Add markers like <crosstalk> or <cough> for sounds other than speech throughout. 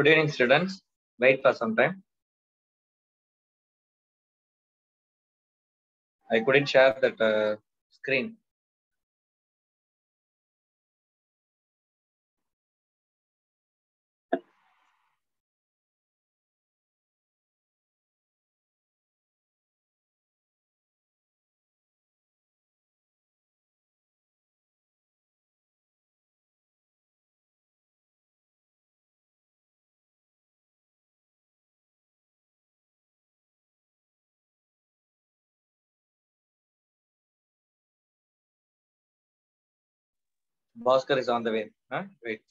Good evening, students. Wait for some time. I couldn't share that uh, screen. Bhaskar is on the way. Huh? Wait.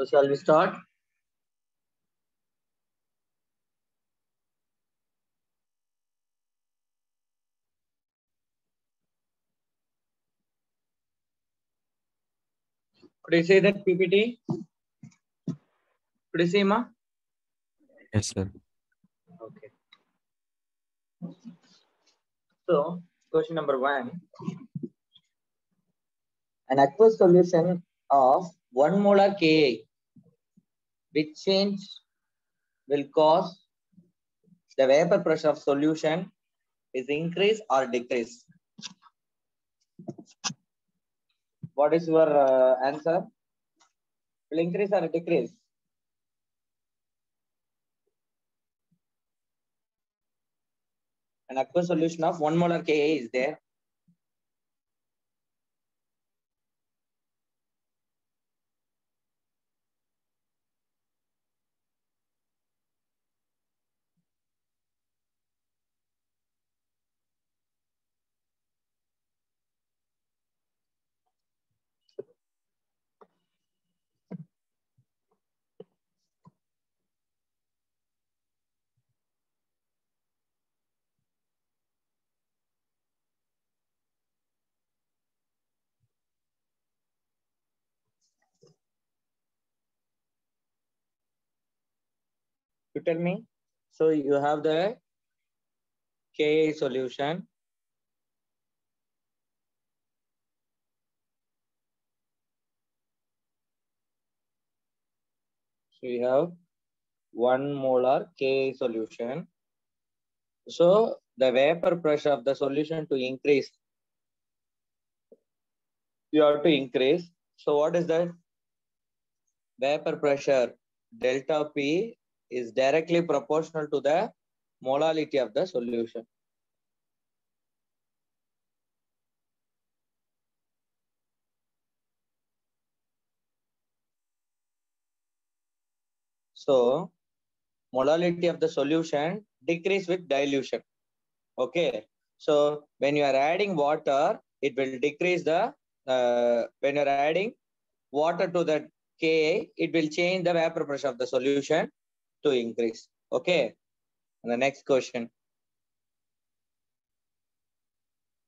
So shall we start? Could you see that PPT? Could you see, Ma? Yes, sir. Okay. So, question number one. An aqueous solution of 1 molar Ka, which change will cause the vapor pressure of solution is increase or decrease? What is your uh, answer? Will increase or decrease? An aqueous solution of 1 molar Ka is there. You tell me. So you have the Ka solution. So you have one molar Ka solution. So the vapor pressure of the solution to increase. You have to increase. So what is that? Vapor pressure delta P is directly proportional to the molality of the solution. So molality of the solution decrease with dilution. Okay. So when you are adding water, it will decrease the, uh, when you are adding water to the Ka, it will change the vapor pressure of the solution to increase. Okay. And the next question.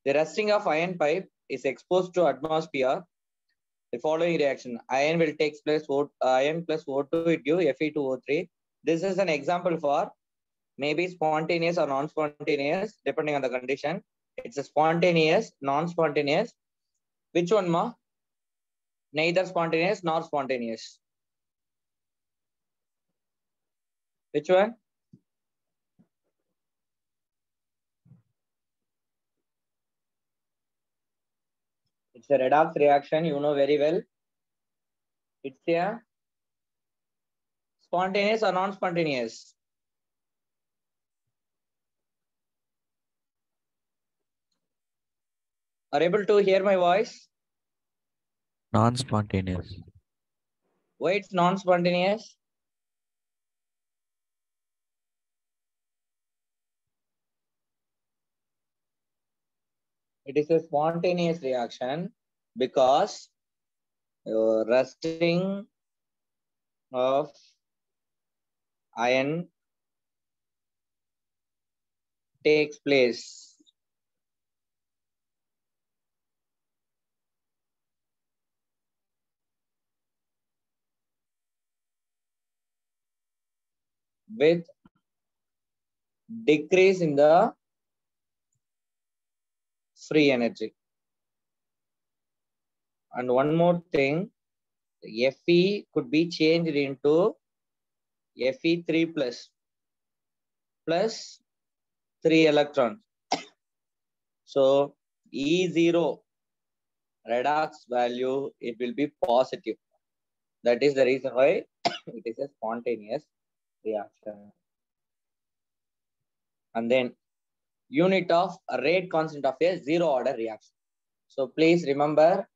The rusting of iron pipe is exposed to atmosphere. The following reaction, iron will take place, O- iron plus O2 it give Fe2O3. This is an example for maybe spontaneous or non-spontaneous, depending on the condition. It's a spontaneous, non-spontaneous. Which one, ma? Neither spontaneous nor spontaneous. Which one? ¿eh? It's a redox reaction, you know very well. It's a spontaneous or non-spontaneous. Are able to hear my voice? Non-spontaneous. Why it's non-spontaneous? It is a spontaneous reaction because your rusting of iron takes place. With decrease in the free energy. And one more thing, Fe could be changed into Fe3 plus plus 3 electrons. <coughs> So E0 redox value, it will be positive. That is the reason why <coughs> it is a spontaneous reaction. And then unit of rate constant of a zero order reaction. So please remember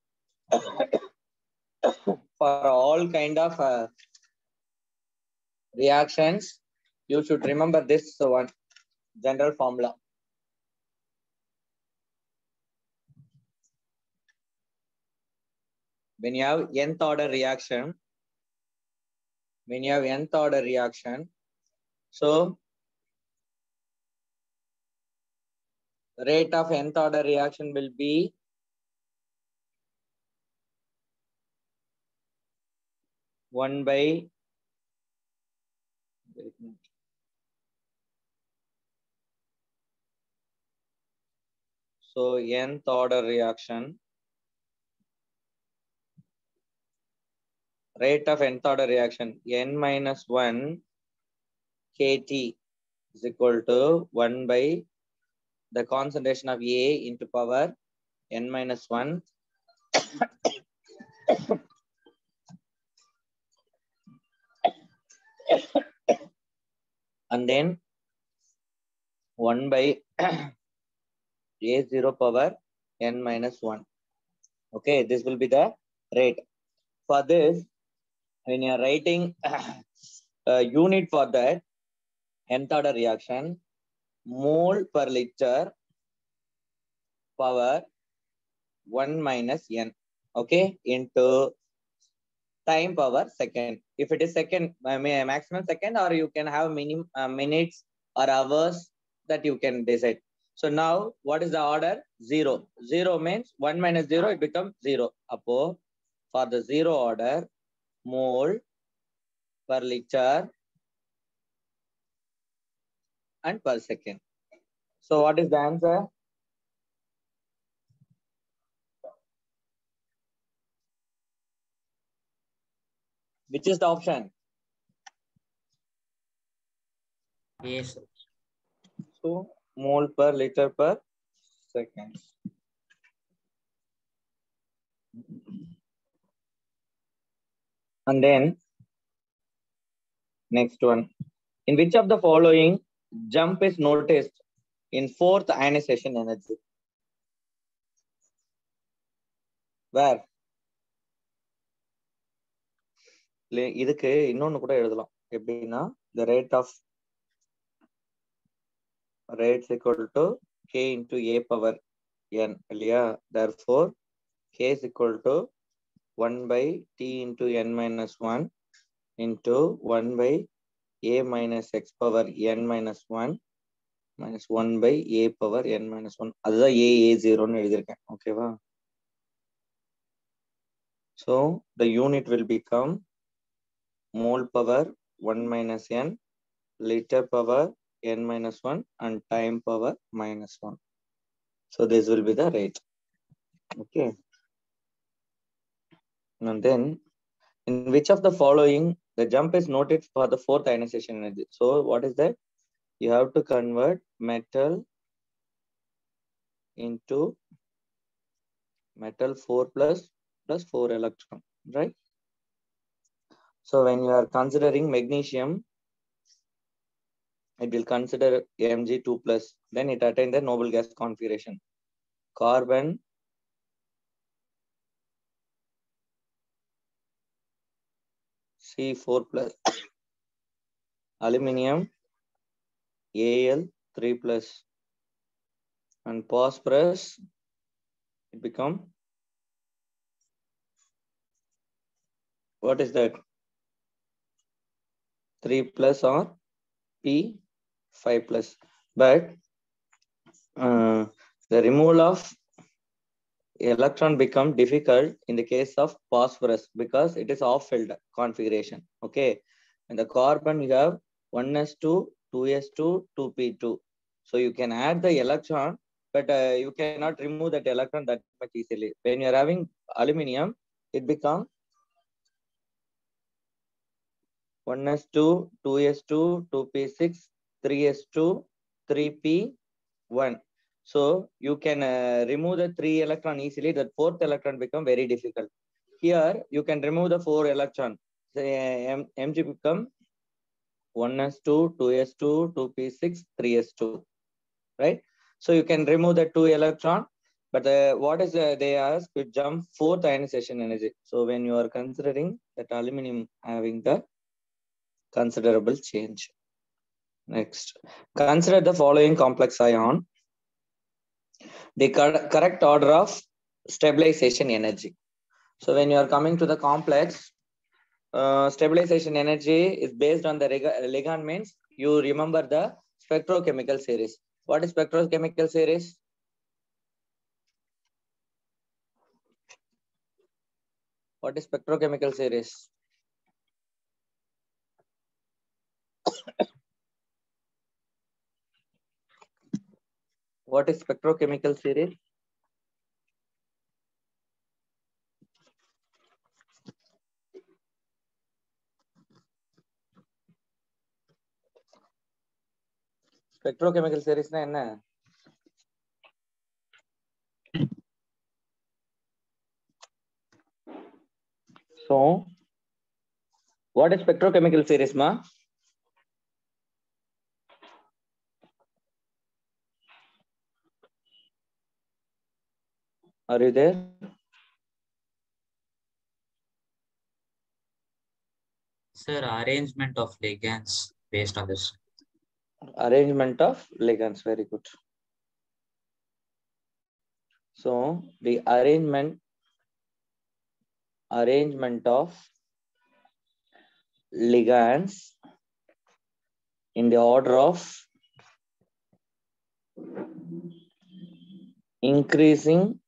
for all kind of uh, reactions, you should remember this one general formula. When you have nth order reaction, when you have nth order reaction. So rate of nth order reaction will be one by so nth order reaction rate of nth order reaction n minus 1 kt is equal to 1 by the concentration of A into power n minus 1 and then 1 by A0 power n minus 1. Okay, this will be the rate. For this, when you are writing a unit for that nth order reaction, mole per liter power 1 minus n okay into time power second. If it is second maximum second or you can have minimum uh, minutes or hours that you can decide. So now what is the order? Zero. Zero means 1 minus 0 it becomes 0 apo for the zero order mole per liter and per second. So what is the answer? Which is the option? Yes. So mole per liter per second. And then next one. In which of the following jump is noticed in fourth ionization energy. Where? இதுக்கு இன்னொன்னு கூட எழுதலாம் எப்படின்னா the rate of rate equal to K into A power N இல்லையா therefore K is equal to one by T into N minus one into one by a minus x power n minus 1 minus 1 by a power n minus 1 அதுதான் a a 0 எழுதியிருக்கேன் ஓகேவா so the unit will become mole power 1 minus n liter power n minus 1 and time power minus 1 so this will be the rate okay and then in which of the following the jump is noted for the fourth ionization energy. So what is that? You have to convert metal into metal 4 plus plus 4 electron right? So when you are considering magnesium it will consider mg2 plus. Then it attain the noble gas configuration. Carbon C4 plus aluminium Al3 plus and phosphorus it become what is that? 3 plus or P5 plus. But uh, the removal of electron become difficult in the case of phosphorus because it is off filled configuration okay? And the carbon you have 1s2 2s2 2p2 so you can add the electron but uh, you cannot remove that electron that much easily. When you are having aluminum it become 1s2 2s2 2p6 3s2 3p1 so you can uh, remove the three electron easily. The fourth electron become very difficult. Here you can remove the four electron. M Mg become 1s2, 2s2, 2p6, 3s2, right? So you can remove the two electron. But uh, what is uh, they ask to jump fourth ionization energy. So when you are considering that aluminum having the considerable change. Next, consider the following complex ion the cor- correct order of stabilization energy. So when you are coming to the complex, uh, stabilization energy is based on the ligand means you remember the spectrochemical series. What is spectrochemical series? What is spectrochemical series? what is spectrochemical series spectrochemical series na enna so what is spectrochemical series ma Are you there? Sir, arrangement of ligands based on this. Arrangement of ligands. Very good. So, the arrangement arrangement of ligands in the order of increasing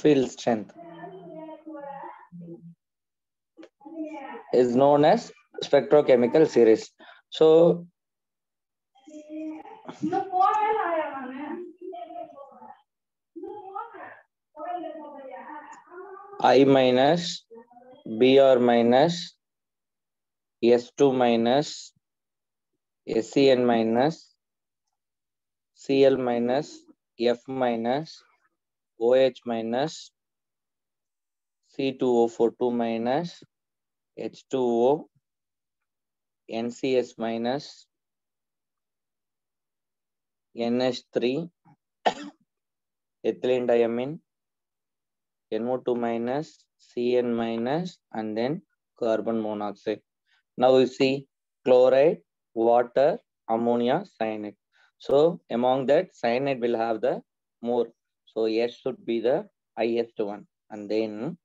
field strength is known as spectrochemical series. So, I minus Br minus S2 minus SCN minus Cl minus F minus OH minus C2O42 minus H2O NCS minus NH3 <coughs> ethylene diamine NO2 minus Cn minus and then carbon monoxide. Now you see chloride, water, ammonia, cyanide. So among that cyanide will have the more. So S should be the highest one. And then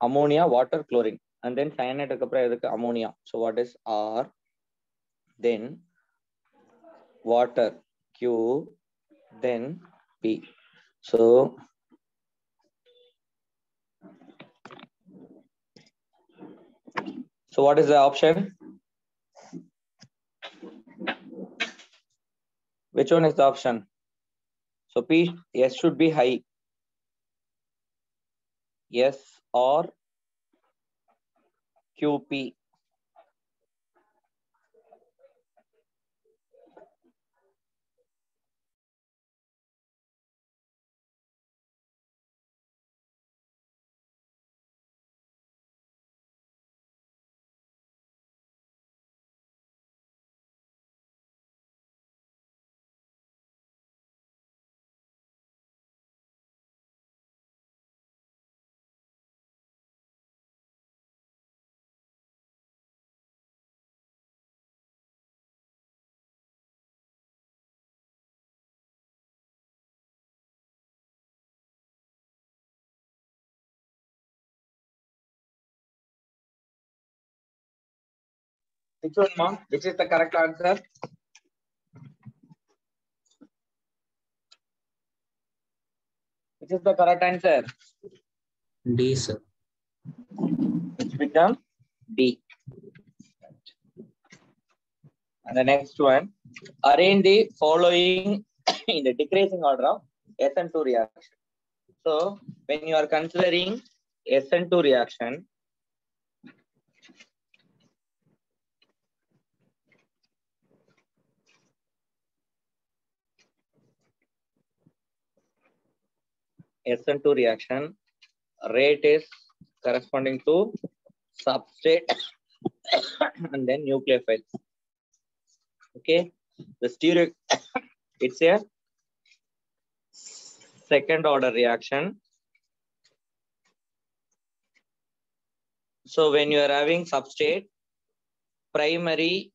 ammonia, water, chlorine. And then cyanide ammonia. So what is R? Then water, Q, then P. So So what is the option? Which one is the option? So P, S should be high. S or QP. Which one, mom? Which is the correct answer? Which is the correct answer? D, sir. Which become D. And the next one, arrange the following <coughs> in the decreasing order of SN2 reaction. So when you are considering SN2 reaction, SN2 reaction rate is corresponding to substrate <coughs> and then nucleophiles. Okay, the stereo it's a second order reaction. So when you are having substrate, primary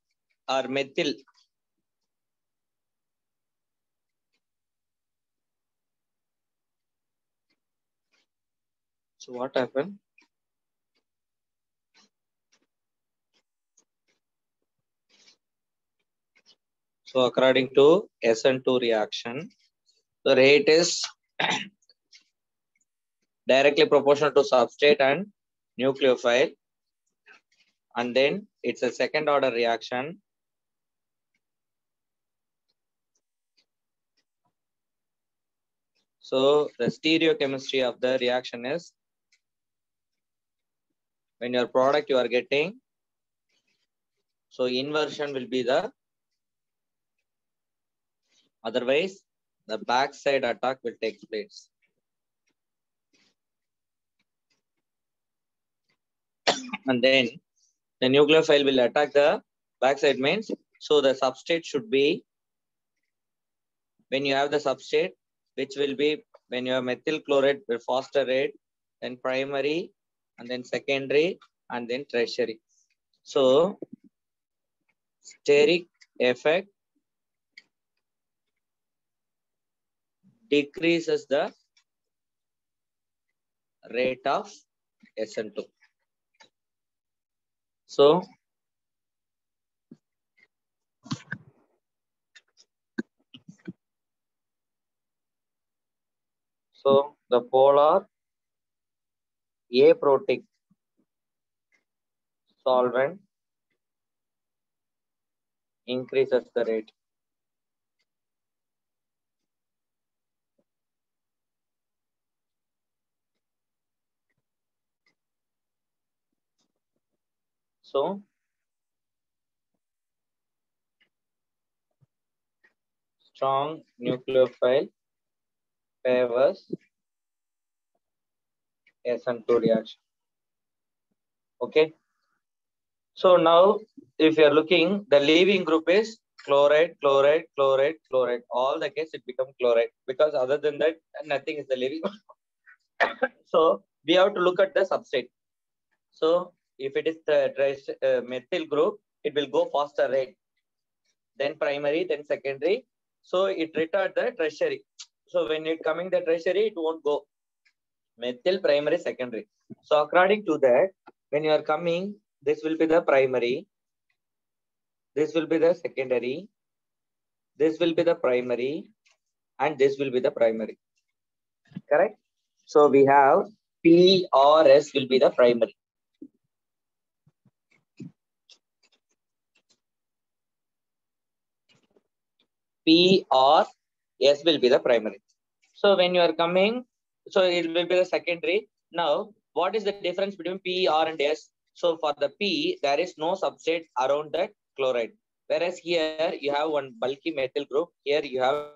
or methyl So what happened? So according to SN2 reaction, the rate is <clears throat> directly proportional to substrate and nucleophile. And then it's a second order reaction. So the stereochemistry of the reaction is when your product you are getting, so inversion will be the otherwise the backside attack will take place. and then the nucleophile will attack the backside means so the substrate should be when you have the substrate which will be when you have methyl chloride with faster rate then primary and then secondary and then tertiary so steric effect decreases the rate of SN2. So, so the polar aprotic solvent increases the rate. So, strong nucleophile favors SN2 reaction. Okay. So now, if you are looking, the leaving group is chloride, chloride, chloride, chloride. All the case it become chloride because other than that, nothing is the leaving. <laughs> so we have to look at the substrate. So if it is the uh, methyl group, it will go faster rate. Then primary, then secondary. So it retard the tertiary. So when it coming the tertiary, it won't go. Methyl primary, secondary. So according to that, when you are coming, this will be the primary. This will be the secondary. This will be the primary. And this will be the primary. Correct? So we have P or S will be the primary. P or S will be the primary. So when you are coming, so it will be the secondary. Now, what is the difference between P, R, and S? So for the P, there is no substrate around the chloride. Whereas here you have one bulky methyl group. Here you have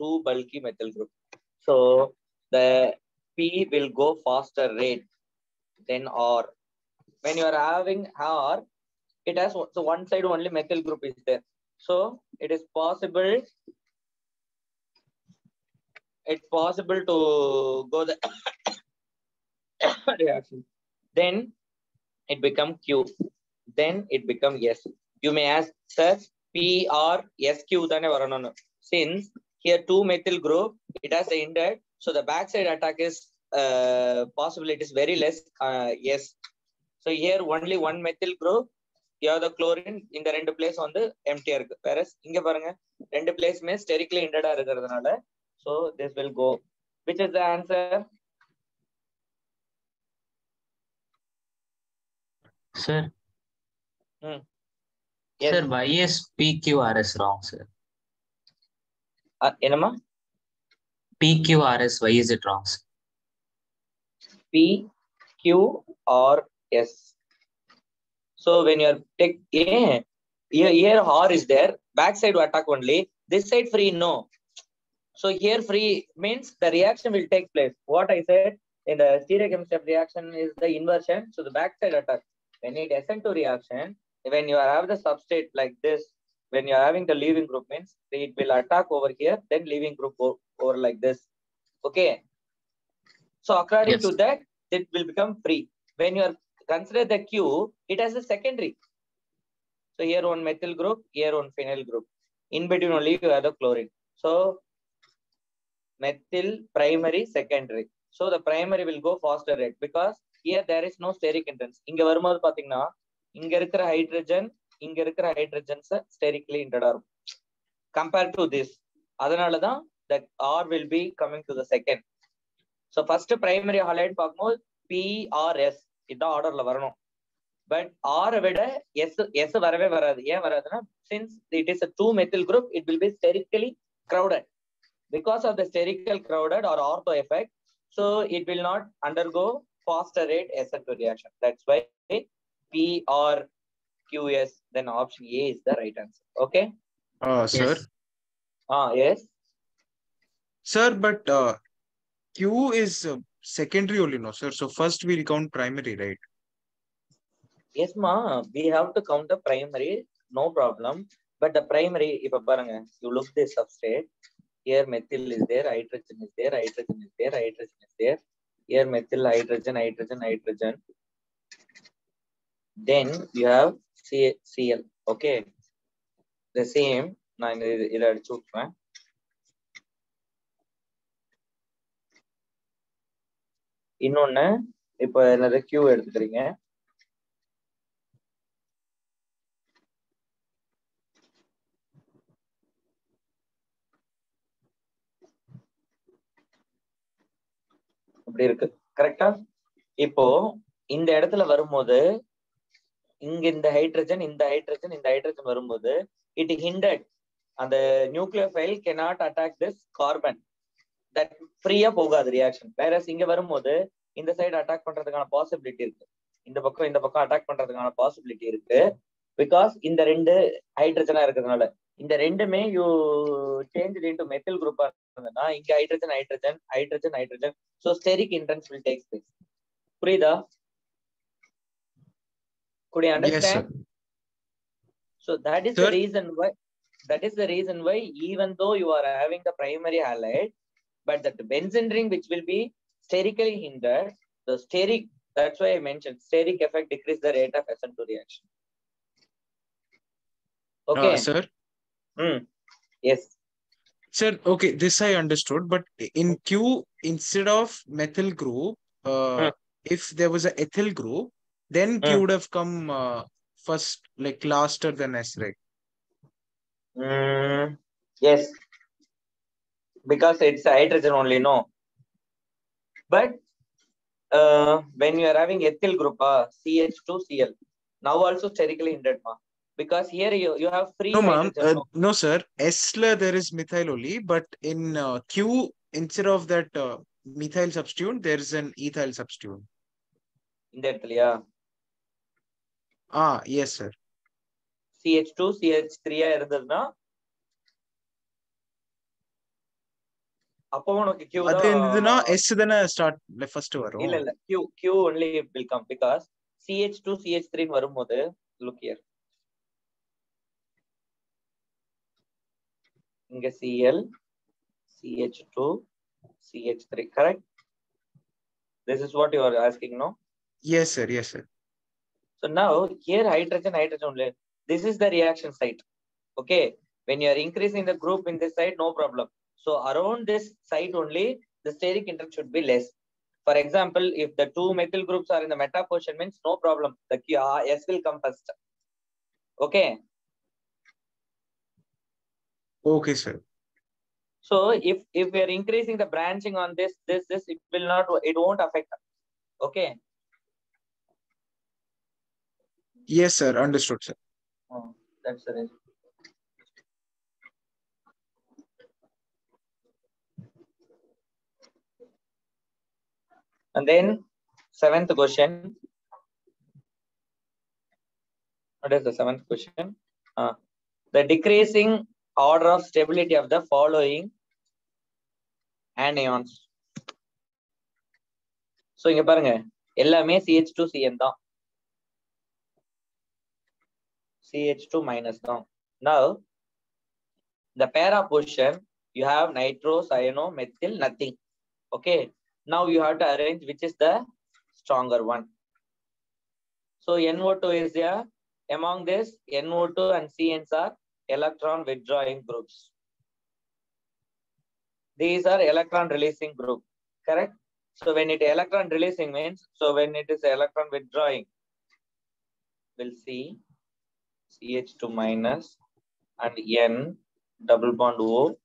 two bulky methyl group. So the P will go faster rate than R. When you are having R, it has so one side only methyl group is there. So it is possible It's possible to go the <coughs> reaction. Then it become Q. Then it become S. You may ask, sir, P or SQ than Since here two methyl group, it has the indent. So the backside attack is uh, possibility is very less. Uh, yes. So here only one methyl group. Here the chlorine இந்த ரெண்டு place வந்து எம்டியா இருக்கு வேற இங்க பாருங்க ரெண்டு பிளேஸ்மே ஸ்டெரிக்லி இண்டடா இருக்கிறதுனால So this will go. Which is the answer? Sir. Hmm. Yes. Sir, why is PQRS wrong, sir? Uh, enema? PQRS, why is it wrong, sir? P, Q, or S. So when you're take a here, here, or is there, back side attack only, this side free, no. So here free means the reaction will take place. What I said in the stereochemistry of reaction is the inversion. So the backside attack. When it SN2 reaction, when you have the substrate like this, when you're having the leaving group means it will attack over here, then leaving group over like this. Okay. So according Yes. to that, it will become free. When you are consider the Q, it has a secondary. So here one methyl group, here one phenyl group. In between only you have the chlorine. So methyl primary secondary so the primary will go faster rate because here there is no steric entrance இங்க வரும்போது பாத்தீங்கன்னா இங்க இருக்கிற hydrogen இங்க இருக்கிற hydrogens ஸ்டெரிக்லி இன்டடா இருக்கும் compare to this அதனால தான் the R will be coming to the second so first primary halide பார்க்கும்போது பிஆர்எஸ் இதுதான் ஆர்டர்ல வரணும் பட் ஆரை விட எஸ் எஸ் வரவே வராது ஏன் வராதுன்னா since it is a two methyl group it will be sterically crowded because of the spherical crowded or ortho effect, so it will not undergo faster rate SN2 reaction. That's why P or QS, then option A is the right answer. Okay? Uh, yes. sir? Ah, yes? Sir, but uh, Q is uh, secondary only, no, sir? So first we count primary, right? Yes, ma. We have to count the primary, no problem. But the primary, if you look this substrate, here methyl is there hydrogen is there hydrogen is there hydrogen is there here methyl hydrogen hydrogen hydrogen then you have C- cl okay the same நான் இந்த இது- இதை அடிச்சு விட்டுறேன் இன்னொன்னு இப்ப என்னது Q எடுத்துக்கிறீங்க அப்படி இருக்கு. கரெக்டா இப்போ இந்த இடத்துல வரும்போது இங்க இந்த ஹைட்ரஜன் இந்த ஹைட்ரஜன் இந்த ஹைட்ரஜன் வரும்போது இட் ஹிண்டட் அந்த nucleophile cannot attack this carbon that ஃப்ரீயா போகாது ரியாக்ஷன் வேற இங்க வரும்போது இந்த சைடு அட்டாக் பண்றதுக்கான பாசிபிலிட்டி இருக்கு. இந்த பக்கம் இந்த பக்கம் அட்டாக் பண்றதுக்கான பாசிபிலிட்டி இருக்கு. பிகாஸ் இந்த ரெண்டு ஹைட்ரஜனா இருக்கிறதுனால. இந்த ரெண்டுமே யூ சேஞ்ச் இன்டு மெத்தில் குரூப்பா இருந்ததுன்னா இங்க hydrogen hydrogen hydrogen hydrogen so steric intense will take place புரியுதா could you Yes, understand sir. so that is Sir? the reason why that is the reason why even though you are having the primary halide but that the benzene ring which will be sterically hindered the steric that's why i mentioned steric effect decrease the rate of sn2 reaction okay Uh, sir, Hmm. yes sir. Okay, this I understood. But in Q, instead of methyl group, uh, Hmm. if there was a ethyl group, then Q Hmm. would have come uh, first, like laster than S, right? Mm, yes because it's hydrogen only no but uh, when you are having ethyl group uh, ch2cl now also sterically hindered ma because here you, you have free No, ma'am. hydrogen, Uh, no, sir. S la there is methyl only, but in uh, Q, instead of that uh, methyl substitute, there is an ethyl substitute. இந்த இடத்துலயா Ah, yes, sir. ch2 ch3 ஆ இருந்ததுன்னா அப்போ உனக்கு Q அது தான் இருந்ததுன்னா S தானே start first இல்ல வரும் இல்ல Q Q only will come because CH2 CH3 ன்னு வரும்போது look here இங்க Cl CH2 CH3 correct this is what you are asking no Yes, sir. Yes, sir. so now here hydrogen hydrogen only this is the reaction site okay when you are increasing the group in this side no problem so around this site only the steric index should be less for example if the two methyl groups are in the meta position means no problem the Q, uh, s will come first okay Okay, sir. so if if we are increasing the branching on this this this it will not it won't affect okay Yes, sir. Understood, sir. Oh, that's the reason. And then seventh question. What is the seventh question? Uh, the decreasing order of stability of the following anions. So, you can see LM CH2CN. CH2 minus. Now, the para position you have nitro, cyano, methyl, nothing. Okay. Now you have to arrange which is the stronger one. So NO2 is there. Among this, NO2 and CNs are electron withdrawing groups. These are electron releasing group. Correct? So when it electron releasing means, so when it is electron withdrawing, we'll see CH2 minus and N double bond O,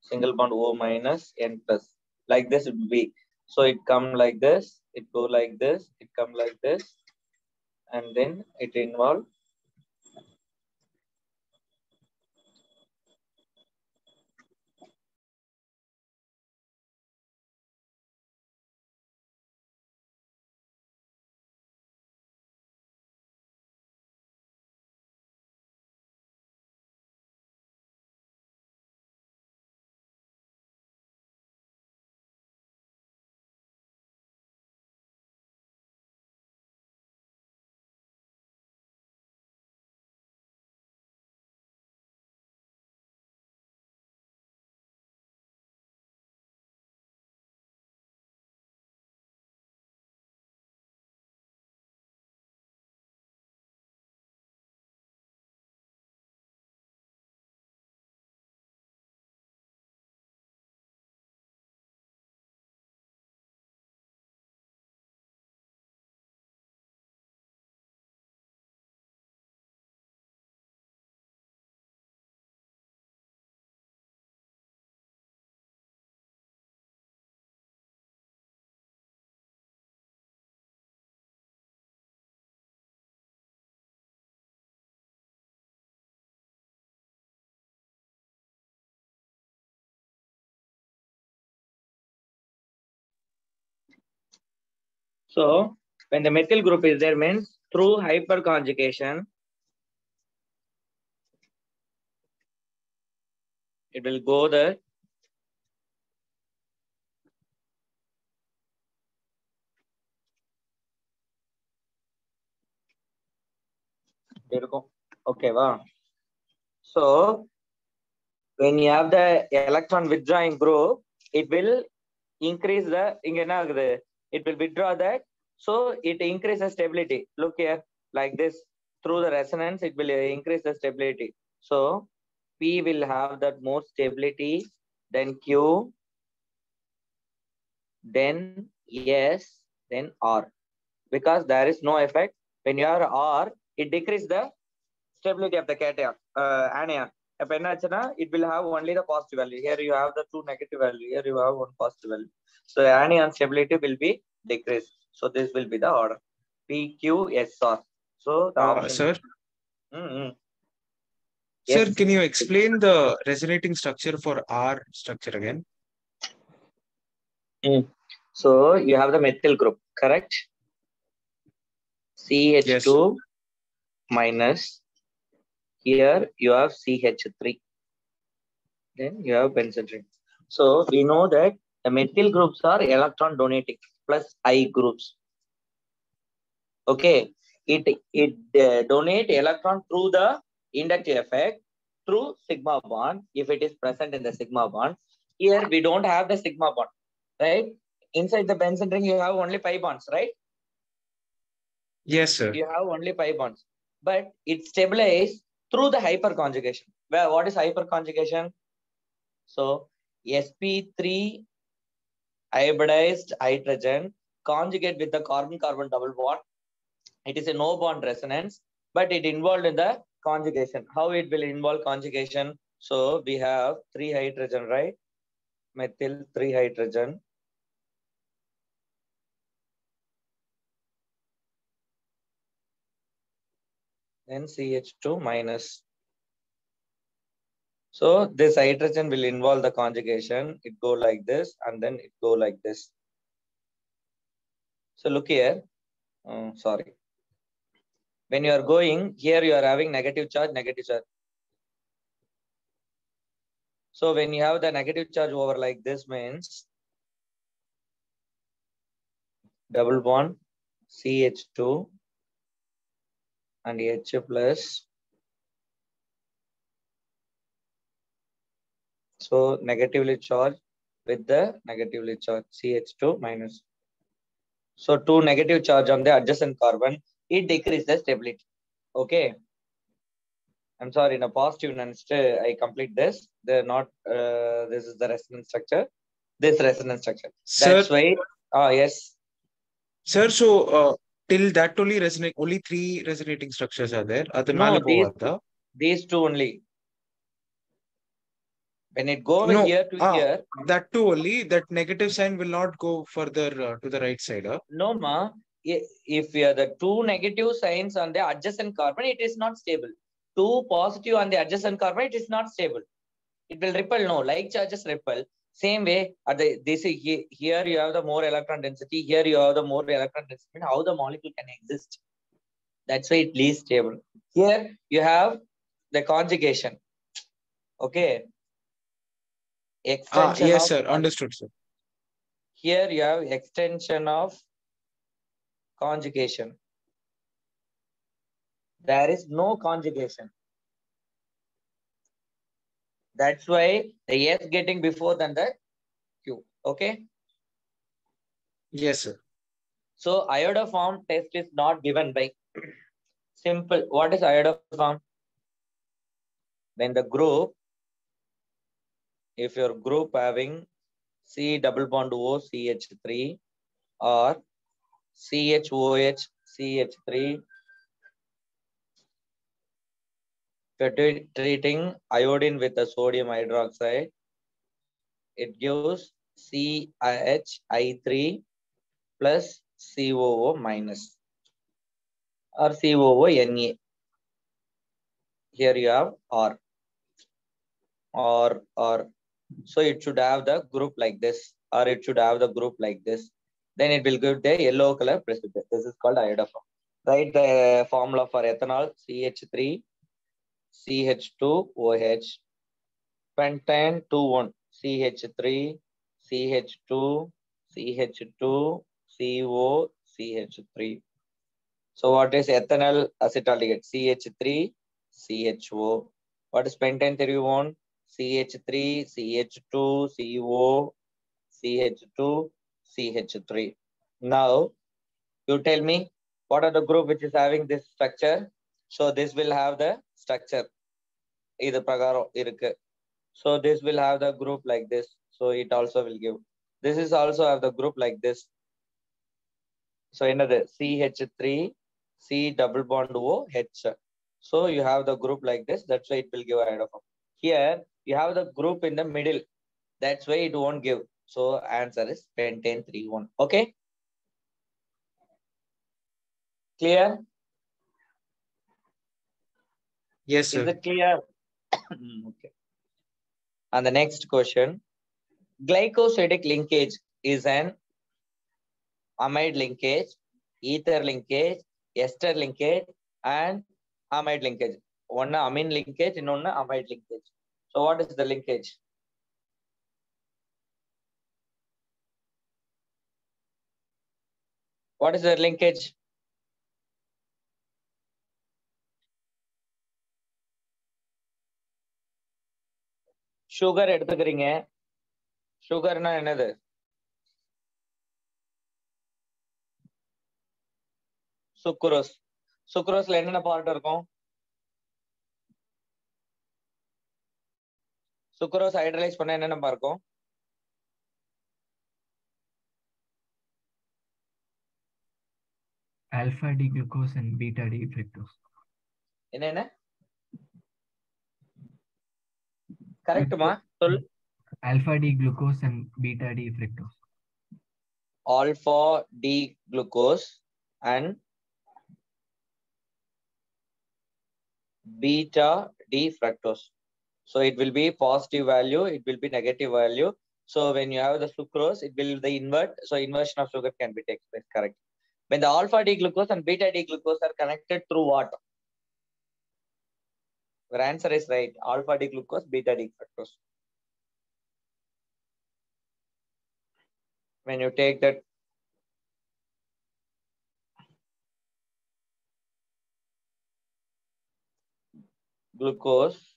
single bond O minus N plus. Like this it will be. So it come like this, it go like this, it come like this, and then it involve So when the methyl group is there means through hyperconjugation, it will go there. Okay, wow. So when you have the electron withdrawing group, it will increase the, it will withdraw that. So it increases stability. Look here like this through the resonance it will increase the stability. So p will have that more stability than q then s then r. Because there is no effect. When you are r it decrease the stability of the cation uh, anion அப்ப என்ன ஆச்சுன்னா it will have only the positive value here you have the two negative value here you have one positive value so anion stability will be decreased so this will be the order pqsr so the Uh, option sir, Mm, mm. sir, Yes. can you explain the resonating structure for R structure again? so you have the methyl group correct ch2 minus here you have ch3 then you have benzene ring so we know that the methyl groups are electron donating plus i groups. Okay it it uh, donate electron through the inductive effect through sigma bond if it is present in the sigma bond. Here we don't have the sigma bond right? Inside the benzene ring you have only pi bonds right? Yes, sir. you have only pi bonds but it stabilized through the hyperconjugation where what is hyperconjugation so sp3 hybridized hydrogen conjugate with the carbon carbon double bond. It is a no bond resonance but it involved in the conjugation. How it will involve conjugation? So we have three hydrogen right? Methyl three hydrogen then CH2 minus. So this hydrogen will involve the conjugation. It go like this and then it go like this. So look here. Oh, sorry. When you are going here, you are having negative charge, negative charge. So when you have the negative charge over like this means double bond CH2 and H plus. So negatively charged with the negatively charged CH2 minus. So two negative charge on the adjacent carbon, it decreases the stability. Okay. I'm sorry, in a positive next I complete this. They're not uh, this is the resonance structure. This resonance structure. Sir, That's why ah yes. sir, so uh, till that only resonate only three resonating structures are there. ಅದು ಮೇಲೆ ಹೋಗುತ್ತಾ these two only. When it go no, here to ah, here that two only that negative sign will not go further uh, to the right side no ma. If uh, the two negative signs on the adjacent carbon it is not stable. Two positive on the adjacent carbon it is not stable. It will ripple no like charges ripple. Same way, at the this is he- here you have the more electron density. Here you have the more electron density. How the molecule can exist? That's why it least stable. Here you have the conjugation. Okay. Ah, yes, of sir. Understood, sir. Here you have extension of conjugation. There is no conjugation. That's why the S getting before than the Q. Okay. Yes, sir. So iodoform test is not given by <clears throat> simple. What is iodoform? When the group, if your group having C double bond O CH3 or CHOH CH3, treating iodine with the sodium hydroxide, it gives CH3 plus COO minus or COO Na. Here you have R or or so it should have the group like this or it should have the group like this. Then it will give the yellow color precipitate. This is called iodoform. Write the formula for ethanol CH3 CH2OH pentane 2,1 CH3 CH2 CH2 CO CH3. So what is ethanol acetaldehyde? CH3 CHO. What is pentane 31? CH3 CH2 CO CH2 CH3. Now you tell me what are the group which is having this structure? So this will have the structure. Either Pragaro irukku. So this will have the group like this. So it also will give. This is also have the group like this. So another CH3, C double bond O, H. So you have the group like this. That's why it will give iodoform. Here you have the group in the middle. That's why it won't give. So answer is pentane 1 Okay. Clear? Yes, sir. Is it clear? Mm, okay. And the next question. Glycosidic linkage is an amide linkage, ether linkage, ester linkage, and amide linkage. One amine linkage, and one amide linkage. So what is the linkage? What is the linkage? Sugar எடுத்துக்கிறீங்க. சுகர்னா என்னது? Sucrose சுக்ரோஸ்ல என்னென்ன part இருக்கும்? Sucrose hydrolase பண்ண என்னென்ன இருக்கும்? Alpha D glucose and beta D fructose. என்னென்ன? கரெக்ட்டுமா சொல் Alpha D glucose and beta D fructose. alpha D glucose and beta D fructose. So it will be positive value, it will be negative value. So when you have the sucrose, it will the invert. So inversion of sugar can be taken place, correct. When the alpha D glucose and beta D glucose are connected through what? your answer is right. Alpha D glucose, beta D fructose. When you take that glucose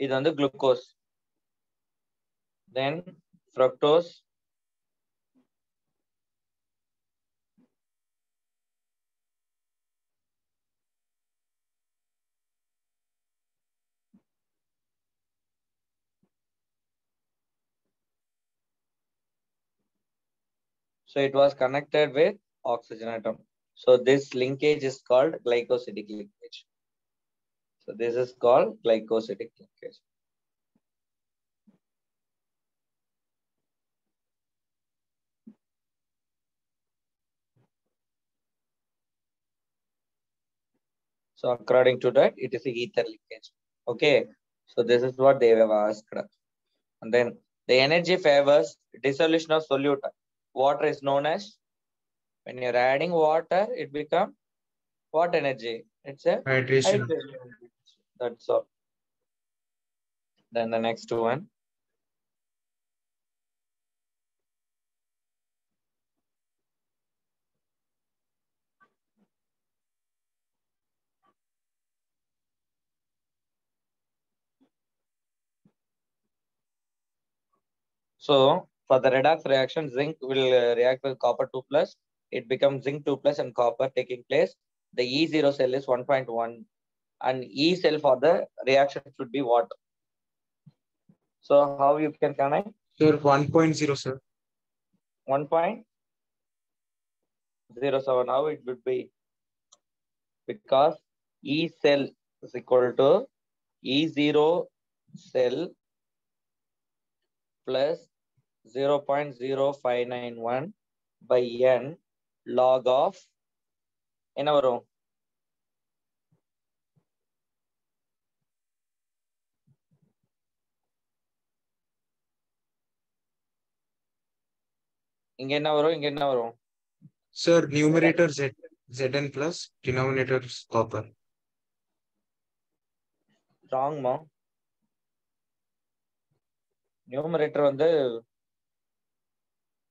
இது வந்து glucose then fructose So it was connected with oxygen atom. So this linkage is called glycosidic link. So this is called glycosidic linkage. So according to that, it is a ether linkage. Okay. So this is what they have asked. And then the energy favors dissolution of solute. Water is known as when you're adding water, it becomes what energy? It's a Hydration. hydration. That's all. Then the next one. So for the redox reaction, zinc will uh, react with copper 2 plus. It becomes zinc 2 plus and copper taking place. The E0 cell is 1.1 and E cell for the reaction should be what? So how you can connect? Sir, 1.0, sir. 1.07. How it would be? Because E cell is equal to E0 cell plus 0.0591 by n log of என்ன வரும் இங்க என்ன வரும்? இங்க என்ன வரும்? Sir, numerator Z, Zn plus, denominator is copper. ராங்மா numerator வந்து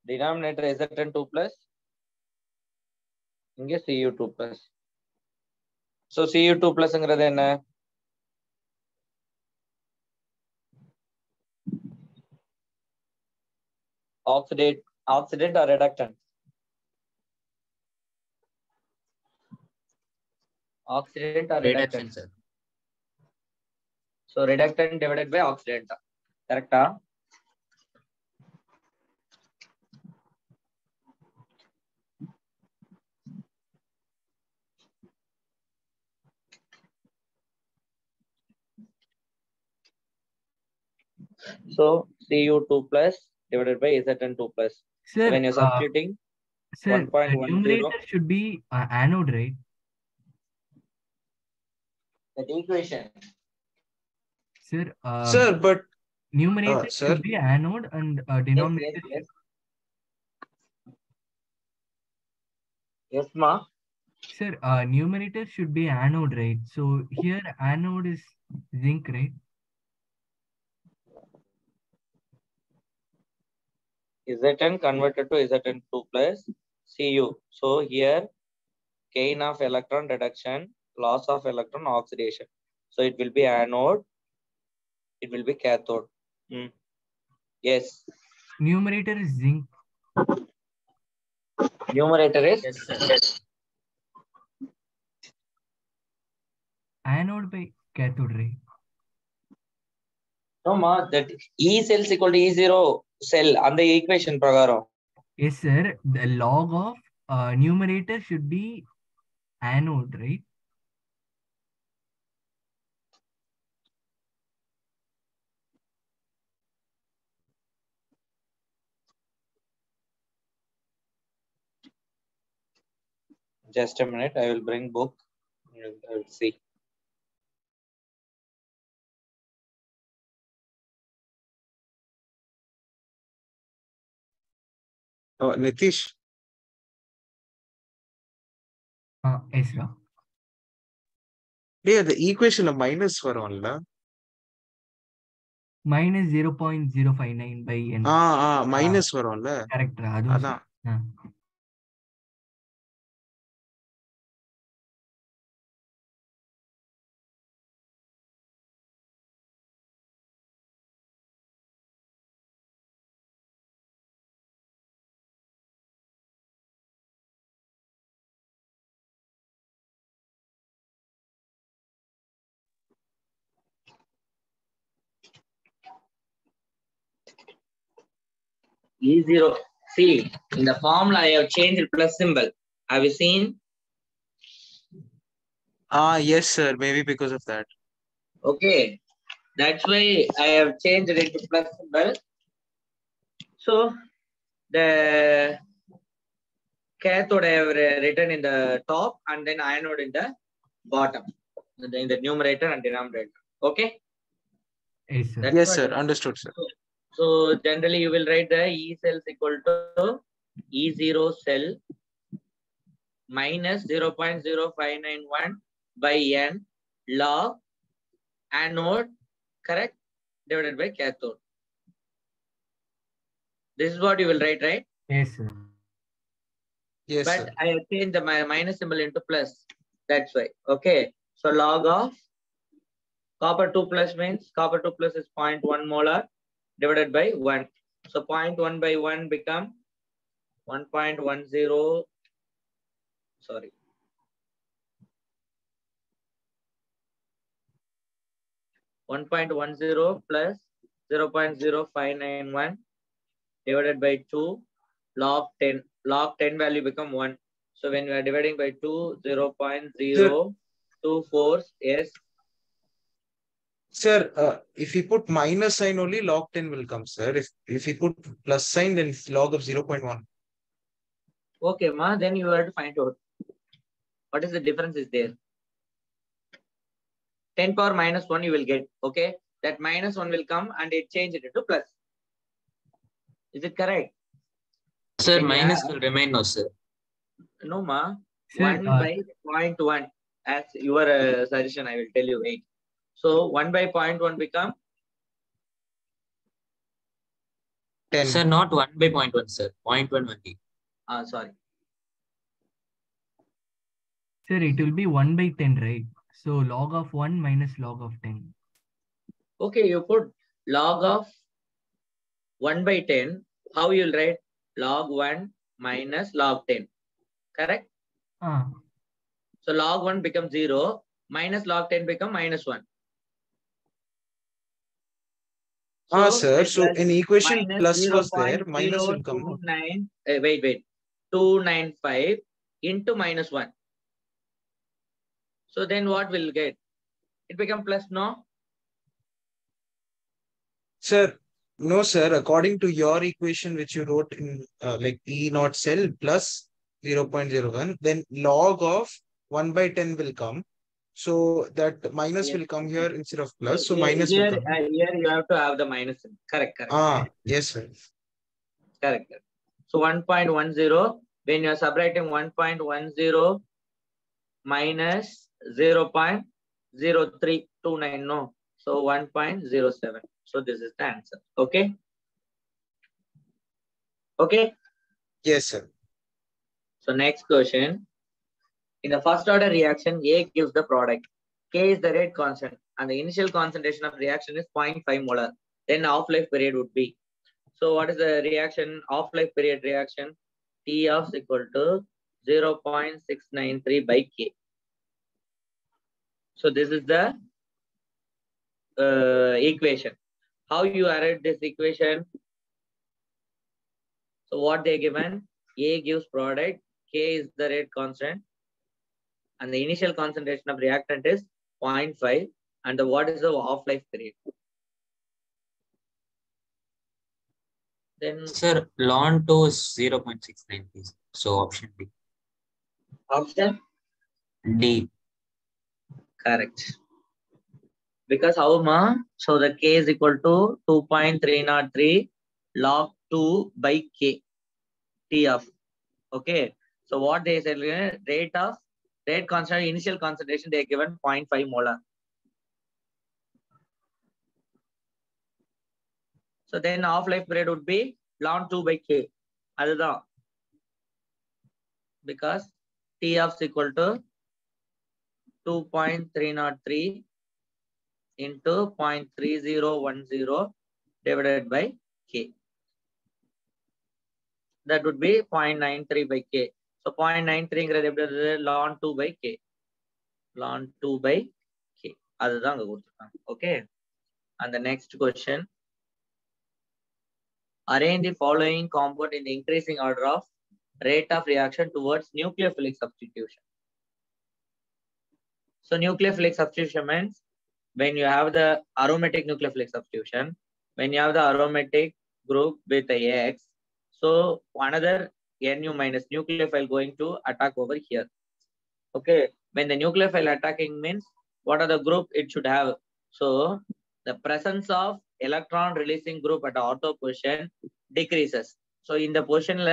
டினாமினேட்டர் இசட்டன் டூ பிளஸ் இங்க Cu two plus so Cu two பிளஸ்ங்கிறது என்ன? Oxidant oxidant or reductant? Oxidant or reduction, reductant? Sir. So reductant divided by oxidant. Correct? Huh? So Cu2 plus divided by Zn2 plus. So Sir, when you're uh, substituting, sir, 1.10. numerator should be uh, anode, right? that equation. Sir, uh, Sir, but numerator sir. should be anode and uh, Yes, denominator. yes, yes. Yes, ma. Sir, uh, numerator should be anode, right? So here anode is zinc, right? Zn converted to Zn2 plus Cu. So here gain of electron reduction, loss of electron oxidation. So it will be anode, it will be cathode. Hmm. Yes, Numerator is zinc. numerator is Yes, sir. Anode by cathode, right? no ma that E cell is equal to E0 cell and the equation prakaram yes sir. The log of uh, numerator should be anode right? Just a minute. I will bring book. I will see. Nitish பேசலாம் டேய் அந்த ஈக்குவேஷன்ல minus வரும்ல minus zero point zero five nine by ah ah minus வரும்ல correct அதான் E0 See, in the formula, I have changed the plus symbol. Have you seen? Ah, yes, sir. Maybe because of that. Okay. That's why I have changed it to plus symbol. So the cathode I have written in the top and then anode in the bottom. In the- numerator and denominator. Okay. Yes, sir. Yes, sir. Understood, sir. So generally you will write the E cells equal to E0 cell minus 0.0591 by N log anode, correct? Divided by cathode. This is what you will write, right? Yes, sir. Yes, but sir. I have changed the minus symbol into plus. That's why. Okay. So log of copper 2 plus means copper 2 plus is 0.1 molar divided by 1. So 0.1 by 1 become 1.10. Sorry. One point one zero plus zero point zero five nine one divided by two log ten. Log ten value become one. So when we are dividing by two, zero point zero two four yes. Sir, uh, if we put minus sign only, log 10 will come, sir. If if we put plus sign, then it's log of 0.1. Okay, ma, then you have to find out what is the difference is there. 10 power minus 1 you will get, okay? That minus 1 will come and it change it into plus. Is it correct? Sir, Yeah. minus will remain no, sir. No, ma. Sir, 1 uh, by point 1. As your uh, suggestion, I will tell you, wait. So 1 by point 1 become 10. Sir, not 1 by point 1, sir. Point 1 only. uh, sorry. Sir, it will be 1 by 10, right? So log of 1 minus log of 10. Okay, you put log of 1 by 10. How you'll write log 1 minus log 10. Correct? Ah, So log 1 becomes 0, minus log 10 become minus 1. Ah, So, sir. So plus in equation minus plus was there, minus will come. 0.029 eh, wait, wait. 295 into minus 1. So then what will get? It become plus, no? Sir, no, sir. According to your equation, which you wrote in uh, like E naught cell plus 0.01, then log of 1 by 10 will come. So that minus will come here instead of plus. So Here- minus here, will come. uh, here you have to have the minus. Correct, correct. Ah, yes, sir. Correct. correct. So 1.10, when you are subtracting 1.10 minus 0.0329, no. So 1.07. So this is the answer. Okay. Okay. Yes, sir. So next question. In the first order reaction, A gives the product. K is the rate constant and the initial concentration of reaction is 0.5 molar. Then half-life period would be. So what is the reaction, half-life period reaction? T of equal to 0.693 by K. So this is the uh, equation. How you arrive this equation? So what they given? A gives product, K is the rate constant, and the initial concentration of reactant is 0.5, and the what is the half-life period? Then Sir, ln 2 is 0.69, please. So option B. option D. correct. Because how ma? So the K is equal to 2.303 log 2 by K. T of. Okay. So what they said, rate of rate constant, initial concentration, they are given 0.5 molar. So then half-life period would be ln 2 by K. அதுதான். Because T of is equal to 2.303 into 0.3010 divided by K. That would be 0.93 by K. So 0.93 ங்கிறது ln 2 by K. ln 2 by K. அதுதான் அங்க கொடுத்துருக்காங்க. Okay. And the next question. arrange the following compound in the increasing order of rate of reaction towards nucleophilic substitution. So nucleophilic substitution means when you have the aromatic nucleophilic substitution, when you have the aromatic group with the X, so another Nu minus nucleophile going to attack over here. Okay, when the nucleophile attacking means what are the group it should have? So the presence of electron releasing group at ortho position decreases. So இந்த பொசிஷன்ல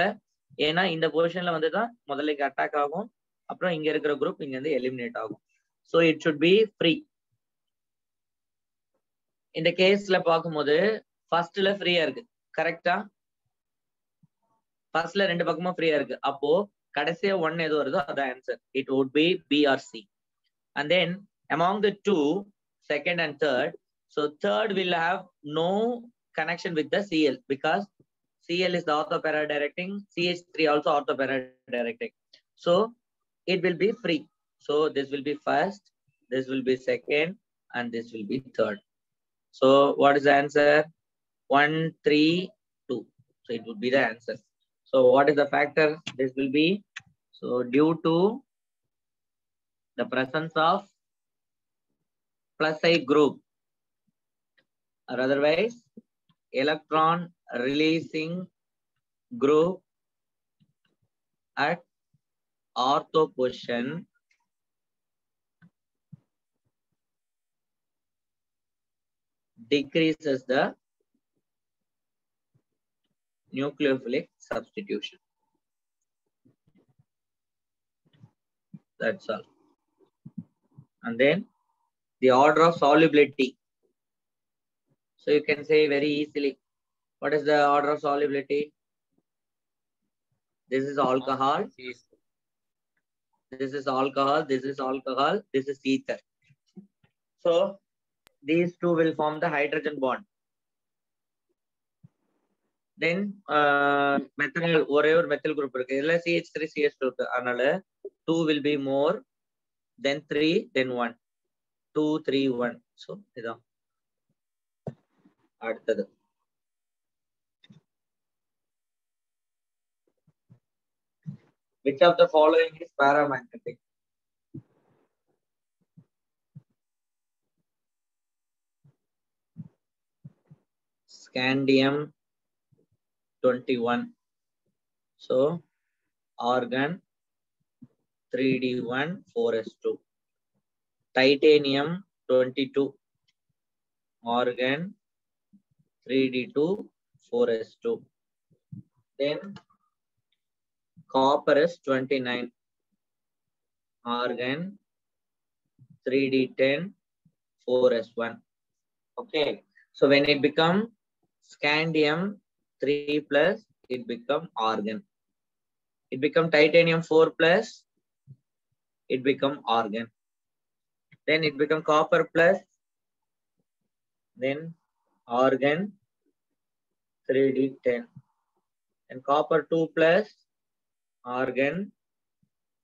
ஏன்னா இந்த பொசிஷன்ல வந்து தான் முதல்ல attack ஆகும் அப்புறம் இங்க இருக்கிற குரூப் இங்க இருந்து எலிமினேட் ஆகும் so it should be free இந்த கேஸ்ல பார்க்கும்போது ஃபர்ஸ்ட்ல ஃப்ரீயா இருக்கு கரெக்டா ஃபர்ஸ்ட்ல ரெண்டு பக்கமும் ஃப்ரீயா இருக்கு அப்போ கடைசியா ஒன் எது வருதோ அதான் answer it would B PRC and then among the two second and third so third will have no connection with the cl because cl is the ortho para directing ch3 also ortho para directing so it will be free so this will be first this will be second and this will be third so what is the answer one three two so it would be the answer so what is the factor this will be? So due to the presence of plus I group or otherwise electron releasing group at ortho position decreases the nucleophilic substitution. That's all. And then the order of solubility. So you can say very easily, what is the order of solubility? This is alcohol, this is alcohol, this is alcohol, this is ether. So these two will form the hydrogen bond. Then methanol uh, ஒரே ஒரு மெத்தல் group இருக்கு. இதுல CH three CH two இருக்கு. அதனால two will be more then three then one two three one so இதான். அடுத்தது. Which of the following is paramagnetic? Scandium, 21 so argon 3d1 4s2 titanium 22 Argon 3d2 4s2 then copper is 29 Argon 3d10 4s1 okay. So when it become scandium 3 plus it become argon it become titanium 4 plus it become argon then it become copper plus then argon 3d10 and copper 2 plus argon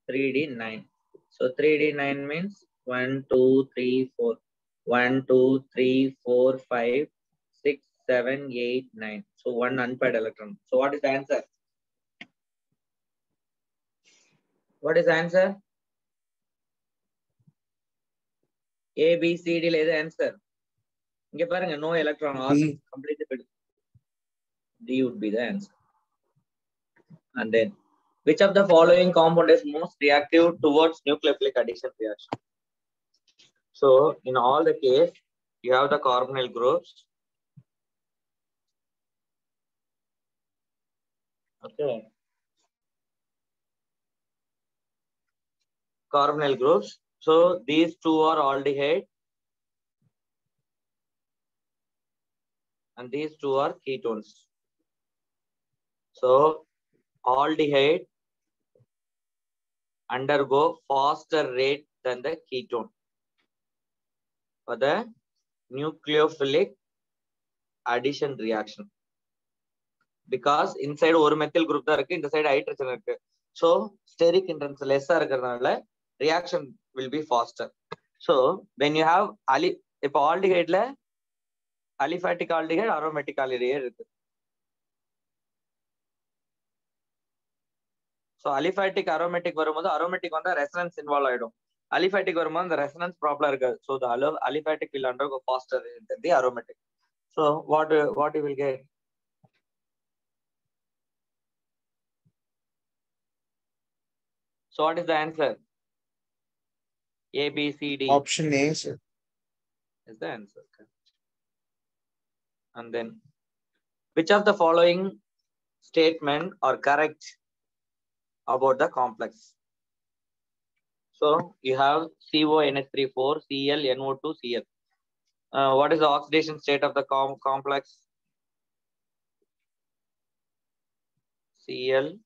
3d9 so 3d9 means 1 2 3 4 1 2 3 4 5 6 7 8 9 so one unpaired electron so what is the answer what is the answer A, B, C, D ல எது answer இங்க பாருங்க no electron R D. Complete D would be the answer and then which of the following compound is most reactive towards nucleophilic addition reaction so in all the case you have the carbonyl groups okay carbonyl groups so these two are aldehyde and these two are ketones. So aldehyde undergo faster rate than the ketone for the nucleophilic addition reaction. Because இந்த side ஒரு methyl group தான் இருக்கு இந்த side hydrogen இருக்கு. So steric hindrance லெஸ்ஸா இருக்கிறதுனால reaction will be faster so when you have அலி இப்போ ஆல்டிகைட்ல அலிஃபேட்டிக் ஆல்டிகைட் அரோமேட்டிக் ஆல்டிகைட் இருக்கு. ஸோ அலிஃபேட்டிக் அரோமேட்டிக் வரும்போது அரோமேட்டிக் வந்து ரெசனன்ஸ் இன்வால்வ் ஆயிடும். அலிஃபேட்டிக் வரும்போது அந்த ரெசனன்ஸ் ப்ராப்ளம் இருக்காது. So allow aliphatic will under faster the aromatic so what what you will get So what is the answer? A, B, C, D Option A, sir. is the answer. correct. And then, which of the following statement are correct about the complex? So you have CONH34, Cl, NO2, Cl. Uh, what is the oxidation state of the com complex? Cl,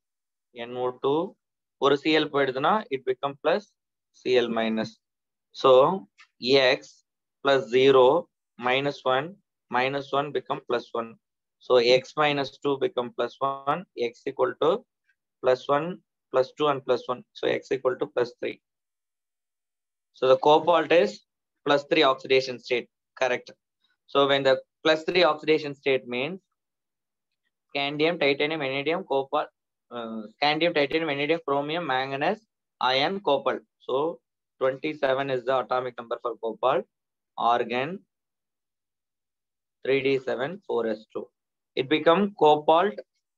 NO2, ஒரு CL போயிடுதுன்னா it become plus Cl minus so X plus zero minus one minus one become plus one so X minus two become plus one X equal to plus one plus two and plus one so X equal to plus three so the cobalt is plus three oxidation state correct. So when the plus three oxidation state means scandium titanium vanadium copper uh, scandium, titanium, vanadium, chromium, manganese, iron, cobalt. So 27 is the atomic number for cobalt. Argon 3d7 4s2. It become cobalt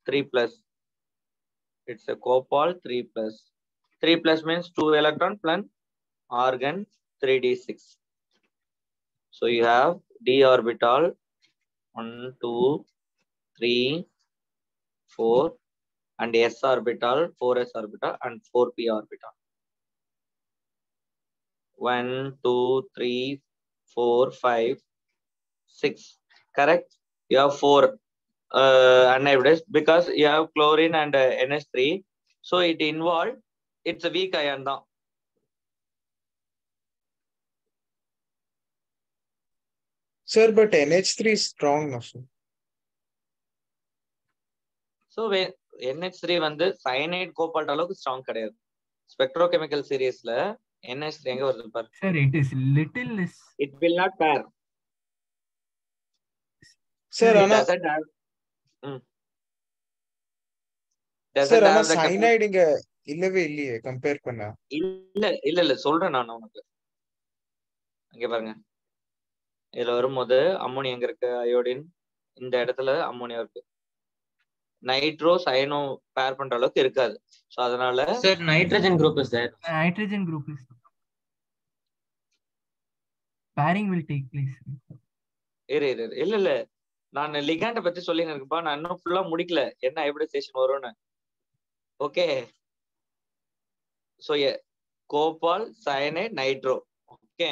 3 plus. It's a cobalt 3 plus. 3 plus means 2 electron plus argon 3d6. So you have d orbital 1, 2, 3, 4 and s orbital 4s orbital and 4p orbital. 1, 2, 3, 4, 5, 6. Correct? You have 4 uh, anhydrous because you have chlorine and uh, NH3. So it involved, it's a weak ion. Now. Sir, but NH3 is strong also. So when NH three வந்து cyanide cobalt அளவுக்கு strong கிடையாது. Spectrochemical சீரிஸ்ல NH three எங்க வருது பாரு? Sir it is little less it will not pair sir ஆனா sir ஆனா cyanide இல்லவே இல்லையே கம்பேர் பண்ண. இல்ல இல்ல இல்ல சொல்றேன் நான் உனக்கு. இங்க பாருங்க. இதுல வரும்போது அம்மோனியா எங்க இருக்கு அயோடின் இந்த இடத்துல அம்மோனியா இருக்கு. நைட்ரோ சயனோ பேர் பண்ற அளவுக்கு இருக்காது சோ அதனால Sir, nitrogen group is there. Nitrogen group is. Pairing will take place. இரு இரு. இல்ல இல்ல நான் லிகாண்ட பத்தி சொல்லி இருக்குப்பா நான் இன்னும் ஃபுல்லா முடிக்கல என்ன ஹைபிரிடைசேஷன் வரும்னு okay so cobalt cyanide nitro okay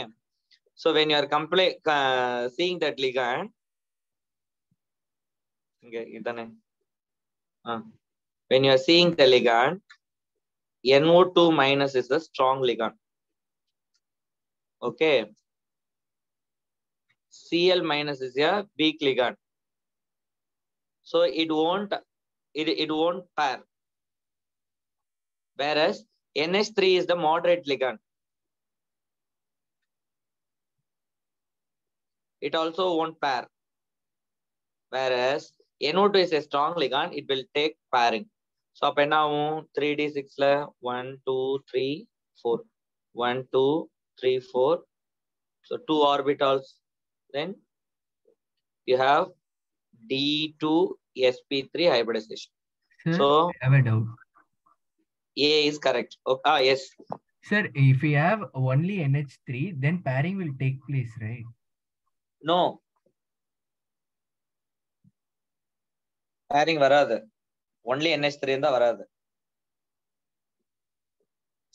so when you are complete uh, seeing that ligand இங்க இதானே when you are seeing the ligand NO2 minus is a strong ligand. Okay. Cl minus is a weak ligand. So it won't it, it won't pair. Whereas NH3 is the moderate ligand. It also won't pair. Whereas NO2 is a strong ligand, it will take pairing. So அப்ப என்ன ஆகும் three D சிக்ஸ்ல one two three four one two three four so two orbitals then you have D two SP three hybridisation Sir, so I have a doubt. A is correct ah S Sir, if we have only NH3, then pairing will take place, right? No bearing வராது only NH three தான் வராது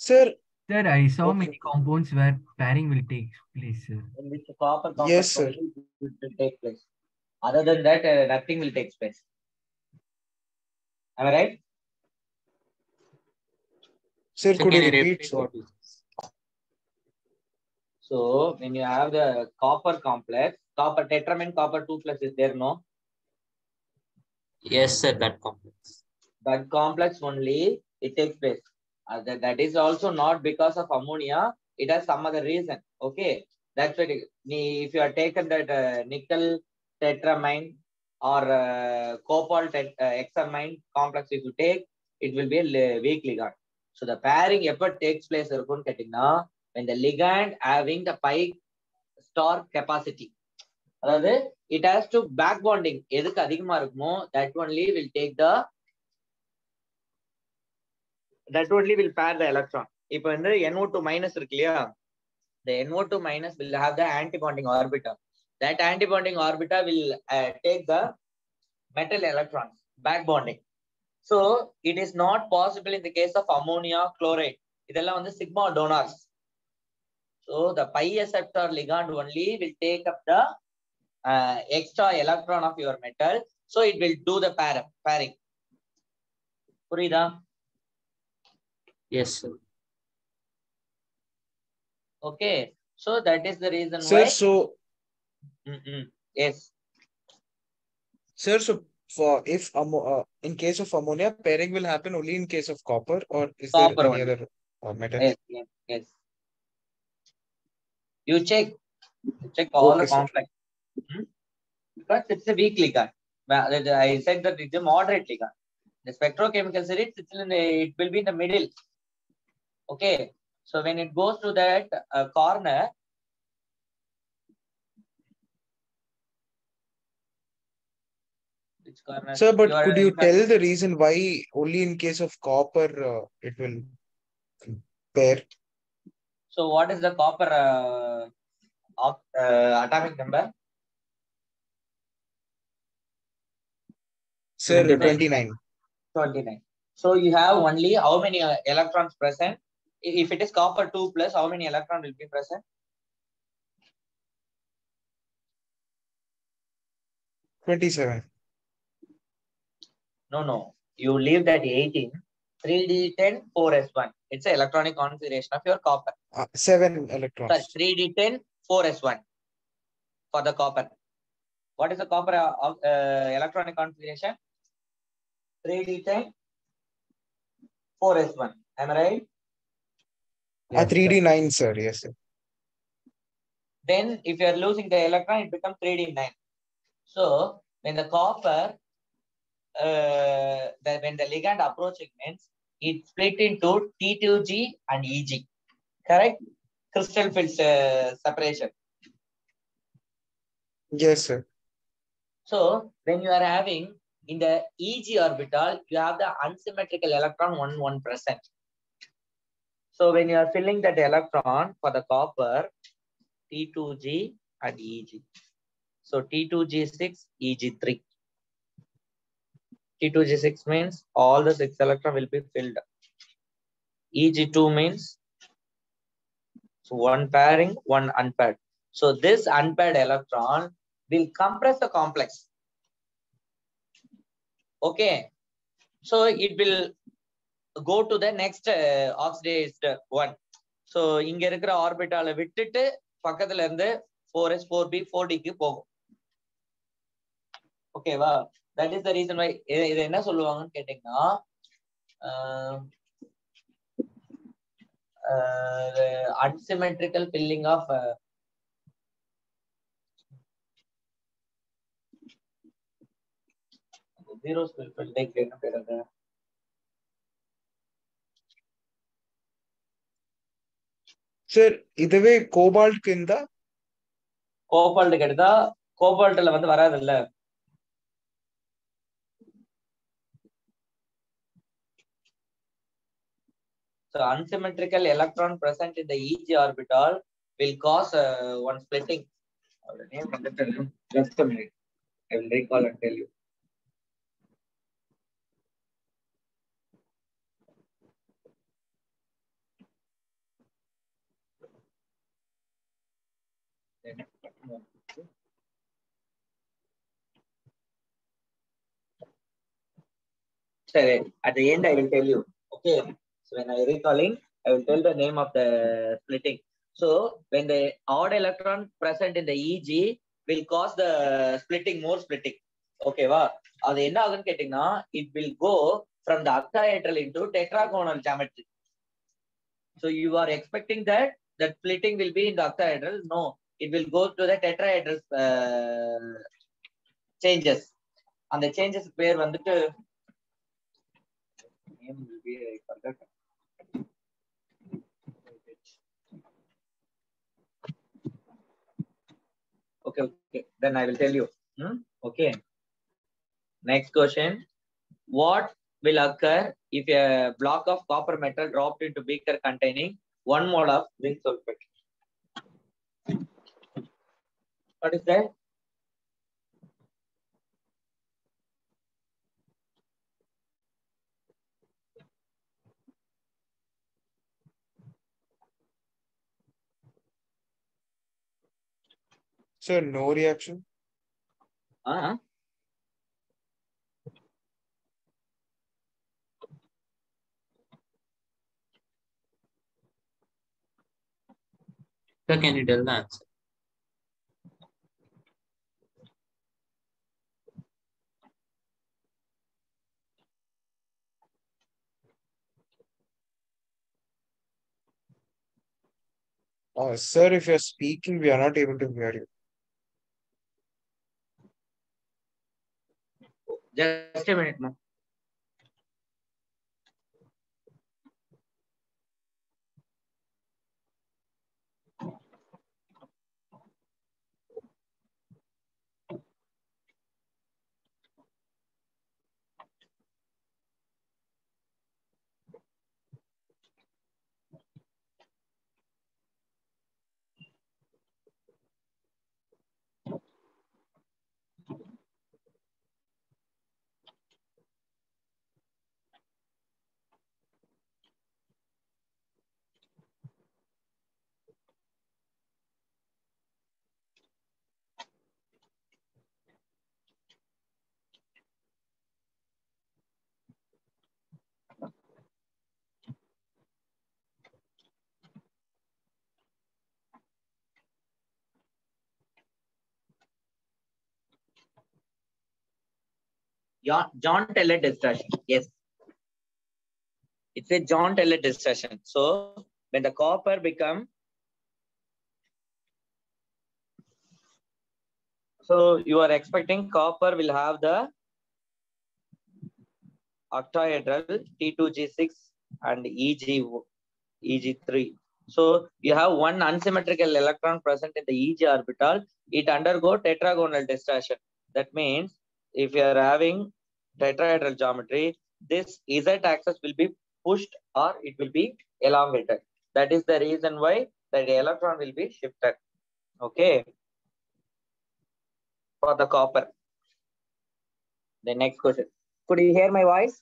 sir Sir, I saw Okay. many compounds where pairing will take place, sir. in which copper complex Yes, sir. only it will take place. Other than that, uh, nothing will take place. Am I right? Sir Sir, could can you you repeat repeat sir? what you So when you have the copper complex, copper tetramen copper two plus is there, no? Yes, sir, that complex. That complex only it takes place. Uh, that, that is also not because of ammonia. It has some other reason. Okay, that's what it, if you are taken that uh, nickel tetramine or uh, cobalt tet uh, complex, if you take, it will be a weak ligand. So the pairing effort takes place uh, when the ligand having the pi store capacity. அதாவது it has to back bonding எதுக்கு அதிகமா இருக்குமோ that only will take the that only will pair the electron இப்போ வந்து NO2 minus இருக்கு இல்லையா the NO2 minus will have the antibonding orbital that antibonding orbital will uh, take the metal electrons back bonding so it is not possible in the case of ammonia chloride இதெல்லாம் வந்து sigma donors so the pi acceptor ligand only will take up the uh, extra electron of your metal. So it will do the pair, pairing. Purida? Yes, sir. Okay. So that is the reason sir, why. so. Mm -mm. Yes. Sir, so for if uh, in case of ammonia, pairing will happen only in case of copper or is copper there any other uh, metal? Yes, yes, yes. You check, you check all okay, the complex Hmm? because it's a weak ligand i said that it's a moderate ligand the spectrochemical series it's in the, it will be in the middle. Okay? So when it goes to that uh, corner which corner? Sir, but are could you tell the reason why only in case of copper uh, it will pair? so what is the copper uh, uh, atomic number Sir, 29. 29. 29. So you have only how many uh, electrons present? If it is copper 2 plus, how many electron will be present? Twenty-seven. No, no. You leave that 18. 3d10, 4s1. It's an electronic configuration of your copper. Uh, seven electrons. Sorry, 3d10, 4s1 for the copper. What is the copper uh, uh, electronic configuration? 3d10, 4s1. Am I right? Uh, 3D9, sir. Yes, sir. then if you are losing the electron, it becomes 3d9. So when the copper, uh, the, when the ligand approaching means it split into T2G and EG, correct? Crystal field uh, separation. Yes, sir. So when you are having in the EG orbital, you have the unsymmetrical electron 1 1 present. So when you are filling that electron for the copper, T2G and EG. So T2G6, EG3. T2G6 means all the six electron will be filled. EG2 means so one pairing, one unpaired. So this unpaired electron will compress the complex. Okay. So it will go to the next uh, oxidized one. So இங்க இருக்கிற ஆர்பிட்டால விட்டுட்டு பக்கத்துல இருந்து four S four P four டிக்கு போகும் ஓகேவா that is the reason why இத என்ன சொல்லுவாங்கன்னு கேட்டீங்கன்னா unsymmetrical filling of zero filling என்ன பேர் அது Sir, இதுவே கோபால்ட் కింద கோபால்ட்டுக்கு எடுத்தா கோபால்ட்ல வந்து வராது இல்ல So unsymmetrical electron present in the EG orbital will cause uh, one splitting. The name of the just a minute. I will recall and tell you. Sorry, at the end I will tell you. Okay. So when I recalling, I will tell the name of the splitting. So when the odd electron present in the EG will cause the splitting, more splitting. ஓகேவா அது என்ன ஆகுன்னு கேட்டீங்கன்னா it will go from the octahedral into tetragonal geometry so you are expecting that that splitting will be in the octahedral no it will go to the tetrahedral changes அந்த changes பேர் வந்துட்டு name will be I forgot. Okay, okay. Then I will tell you. Hmm? Okay. Next question. What will occur if a block of copper metal dropped into beaker containing one mole of zinc sulfate? What is that? Sir, no reaction. Uh, Sir, can you tell the answer? Uh, sir, if you're speaking, we are not able to hear you. Just a minute, ma'am. Jahn, Teller discussion. Yes. It's a Jahn Teller discussion. So when the copper become so you are expecting copper will have the octahedral T2G6 and EG EG3. So you have one unsymmetrical electron present in the EG orbital. It undergo tetragonal distortion. That means if you are having tetrahedral geometry, this Z axis will be pushed or it will be elongated. That is the reason why the electron will be shifted. Okay. For the copper. The next question. Could you hear my voice?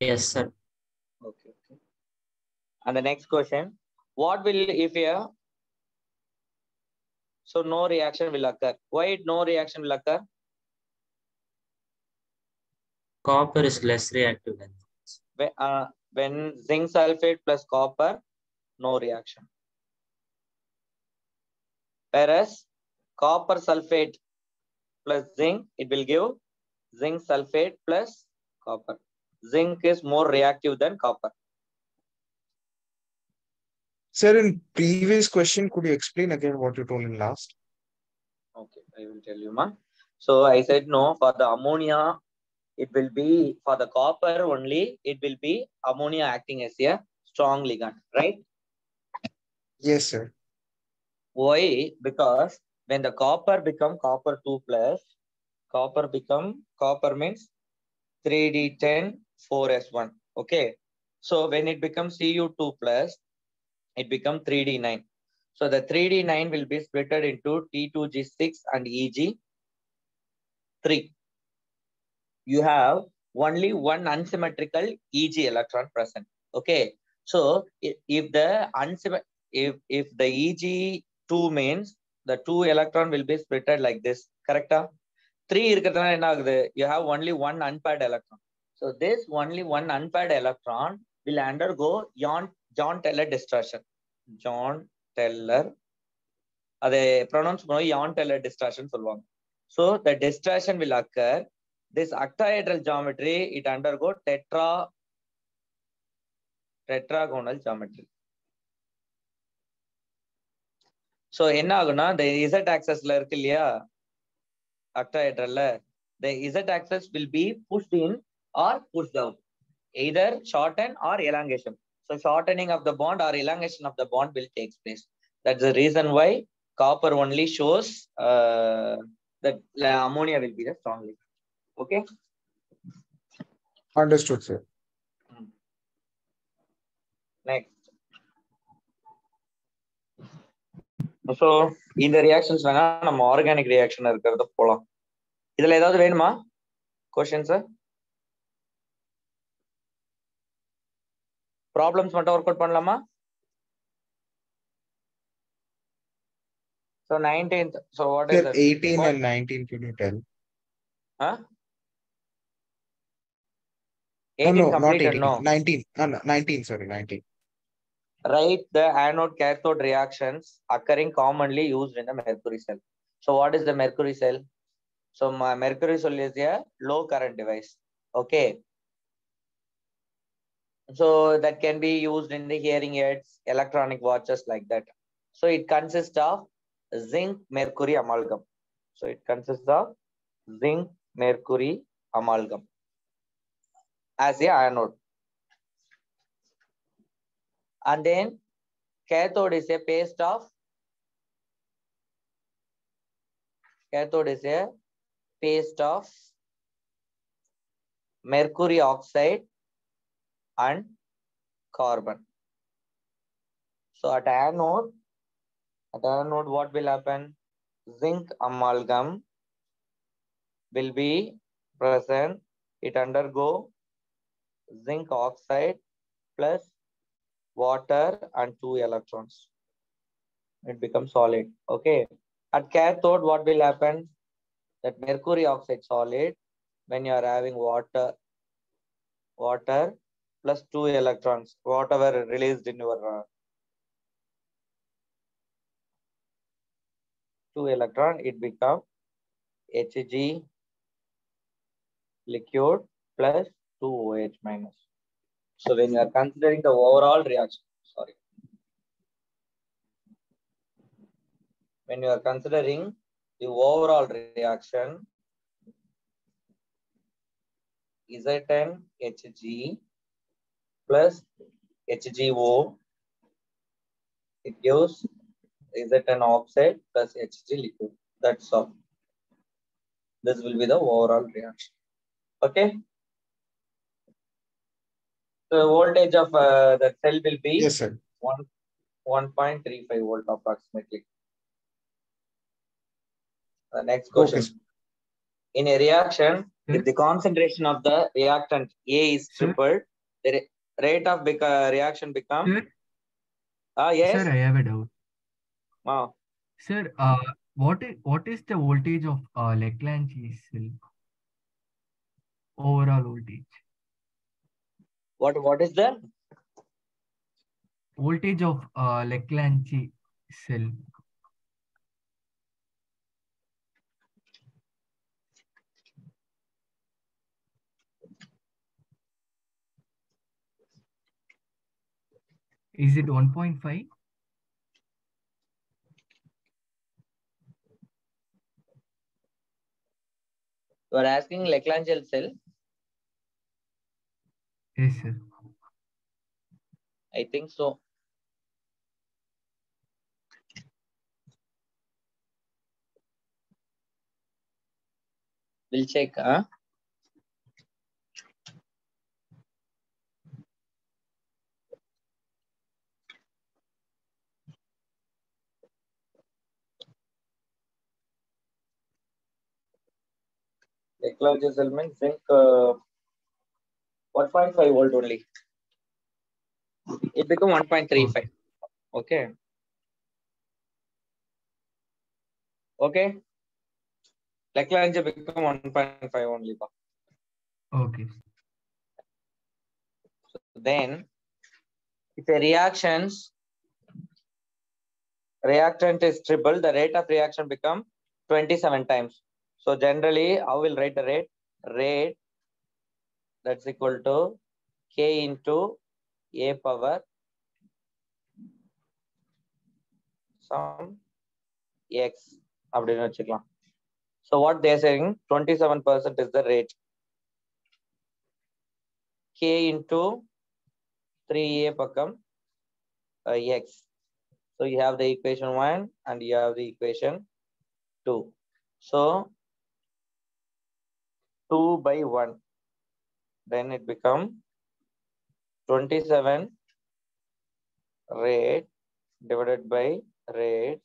Yes, sir. Okay. okay. And the next question. What will if a so no reaction will occur? Why no reaction will occur? Copper is less reactive than when, uh, when zinc sulfate plus copper, no reaction. Whereas copper sulfate plus zinc, it will give zinc sulfate plus copper. Zinc is more reactive than copper. Sir, in previous question, could you explain again what you told in last? Okay, I will tell you, ma. So I said no for the ammonia, it will be for the copper only, it will be ammonia acting as a strong ligand, right? Yes, sir. Why? Because when the copper become copper 2 plus, copper become copper means 3d10 4s1. Okay. So when it becomes Cu2 plus, it become 3d9. So the 3d9 will be splitted into T2G6 and EG3 you have only one unsymmetrical eg electron present okay? So if the if if the eg 2 means the two electron will be splitted like this correct three you have only one unpaired electron. So this only one unpaired electron will undergo john jahn teller distortion jahn teller pronounce jahn teller distortion so the distortion will occur This octahedral geometry it undergo tetra tetragonal geometry. So என்ன ஆகும்னா இந்த Z ஆக்சஸ்ல இருக்கு இல்லையா அக்டாஹெட்ரல்ல the z axis will be pushed in or pushed out either shorten or elongation. So shortening of the bond or elongation of the bond will take place. That's the reason why copper only shows uh, that uh, ammonia will be the strong link. Okay understood sir Next. So இந்த reactions வேணா நம்ம organic reaction இருக்கிறத போலாம். இதுல ஏதாவது வேணுமா? Questions problems மட்டும் work out பண்ணலாமா? So nineteenth so what is eighteen and nineteen can you tell no, no, no. 19, 19, sorry, 19. Write the anode cathode reactions occurring commonly used in the mercury cell. So what is the mercury cell? So my mercury cell is a low current device. Okay. So that can be used in the hearing aids, electronic watches like that. So it consists of zinc mercury amalgam. So it consists of zinc mercury amalgam as the anode. and then cathode is a paste of cathode is a paste of mercury oxide and carbon. So at anode at anode what will happen? Zinc amalgam will be present. It undergo zinc oxide plus water and two electrons. It becomes solid. Okay. At cathode, what will happen? That mercury oxide solid when you are having water, water plus two electrons, whatever released in your uh, two electron, it become Hg liquid plus two OH minus. So when you are considering the overall reaction, sorry. When you are considering the overall reaction, Zn Hg plus HgO, it gives Zn oxide plus Hg liquid. That's all. This will be the overall reaction. Okay. The voltage of uh, the cell will be Yes, sir. one 1.35 volt approximately. The next question. sir. In a reaction, Sir? if the concentration of the reactant A is Sir? tripled, the ra- rate of beca- reaction become Sir, ah yes sir, I have a doubt. ah, Sir, uh, what is what is the voltage of uh, Leclanche cell? Overall voltage. What what is the Voltage of uh, Leclanche cell. Is it 1.5? you are asking Leclanche cell? Yes, sir. I think so. We'll check. Huh? Leclanche cell means zinc uh, 1.5 volt only. It become 1.35. Hmm. Okay. Okay. Leclanche become 1.5 only. Okay. Then, if a reactions reactant is triple, the rate of reaction become 27 times. So generally, I will write the rate rate that's equal to k into a power some x அப்படின்னு வச்சுக்கலாம் so what they are saying 27 percent is the rate k into 3a pakam uh, x. So you have the equation 1 and you have the equation 2. So 2 by 1. Then it become 27 rate divided by rate.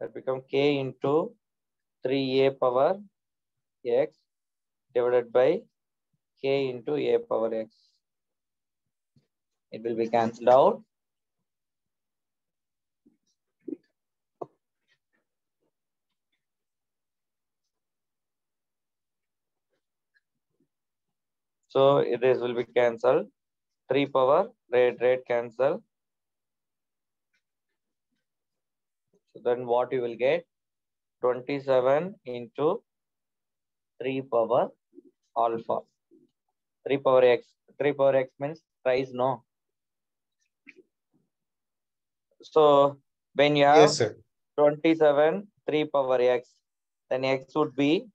That become k into 3a power x divided by k into a power x. It will be cancelled out. So this will be cancelled. 3 power rate rate cancel. So then what you will get? 27 into 3 power alpha. 3 power x. 3 power x means thrice no. So when you have Yes, 27 3 power x, then x would be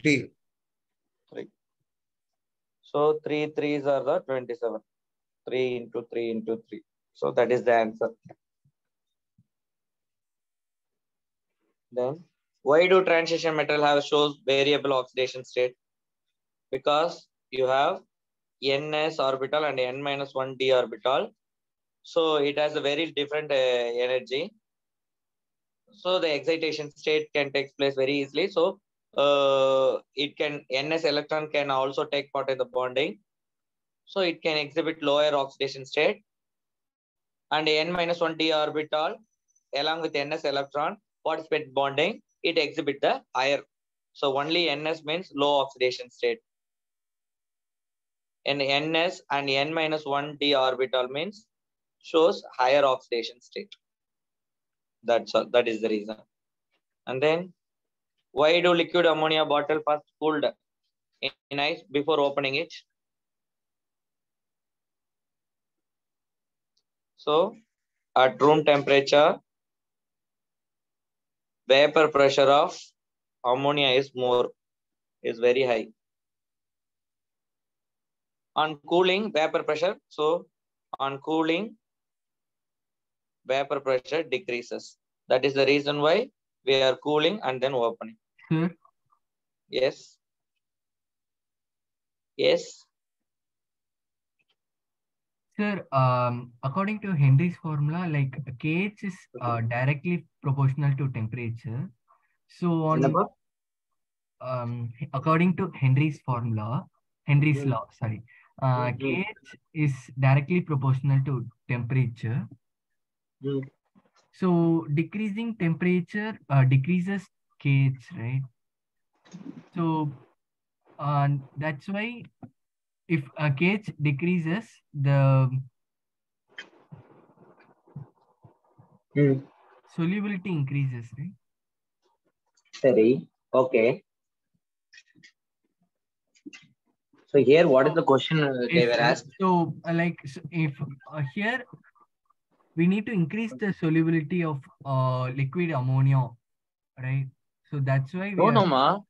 Three. Three. so three threes are the 27. 3 into 3 into 3. So that is the answer. Then why do transition metal have shows variable oxidation state? Because you have ns orbital and n minus 1 d orbital. So it has a very different uh, energy. So the excitation state can take place very easily. So uh, it can ns electron can also take part in the bonding. So it can exhibit lower oxidation state. And n minus 1 d orbital along with ns electron participate bonding, it exhibit the higher. So only ns means low oxidation state. And ns and n minus 1 d orbital means shows higher oxidation state. That's all. That is the reason. And then why do liquid ammonia bottle first cooled in, ice before opening it? So at room temperature, vapor pressure of ammonia is more, is very high. On cooling, vapor pressure. So on cooling, vapor pressure decreases. That is the reason why we are cooling and then opening. Sir, Yes. Yes. sir, um, according to Henry's formula, like kh is uh, directly proportional to temperature. So on um, according to Henry's formula, Henry's Hmm. law, sorry, uh, Hmm. kh is directly proportional to temperature. Hmm. So decreasing temperature uh, decreases kh, right? So uh, that's why if a kh decreases, the Hmm. solubility increases, right? Sorry. Okay. So here, what is the question uh, they were asked? so uh, like so if uh, here we need to increase the solubility of uh, liquid ammonia, right? So that's why. No, are... no, ma.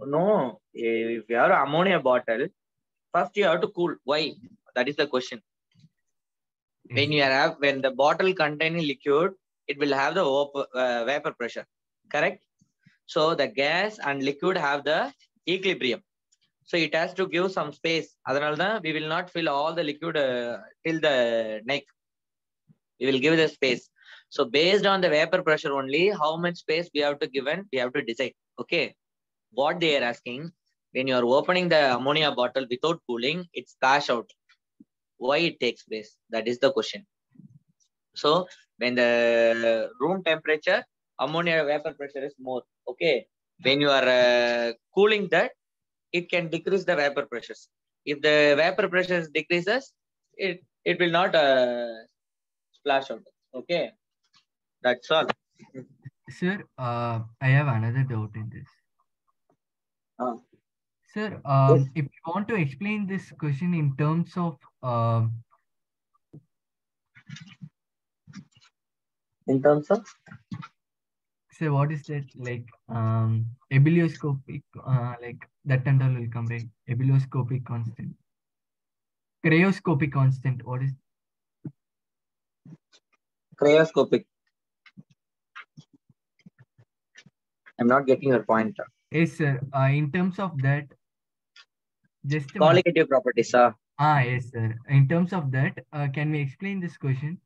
No, eh, if you have ammonia bottle, first you have to cool. Why? That is the question. Yes. When you have when the bottle containing liquid, it will have the vapor, uh, vapor pressure. Correct. So the gas and liquid have the equilibrium. So it has to give some space. Otherwise, we will not fill all the liquid uh, till the neck. We will give the space. So based on the vapor pressure only, how much space we have to give and we have to decide. Okay. What they are asking, when you are opening the ammonia bottle without cooling, it splash out. Why it takes place? That is the question. So when the room temperature, ammonia vapor pressure is more. Okay. When you are uh, cooling that, it can decrease the vapor pressures. If the vapor pressures decreases, it it will not uh, splash out. Okay. That's all. Sir, uh, I have another doubt in this. Ah. Sir, um, Yes. if you want to explain this question in terms of um In terms of So what is that like um ebullioscopic uh like that and all will come right? Ebullioscopic constant. Cryoscopic constant. What is Cryoscopic. I'm not getting your point. yes sir. Uh, in terms of that, just. Colligative properties, sir. ah yes sir. In terms of that, uh, can we explain this question?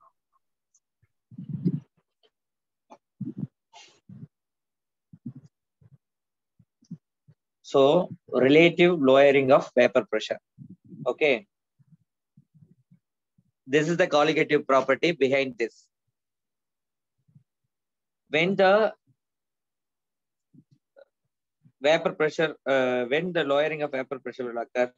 So relative lowering of vapor pressure. Okay. This is the colligative property behind this. When the vapor pressure, uh, when the lowering of vapor pressure will occur,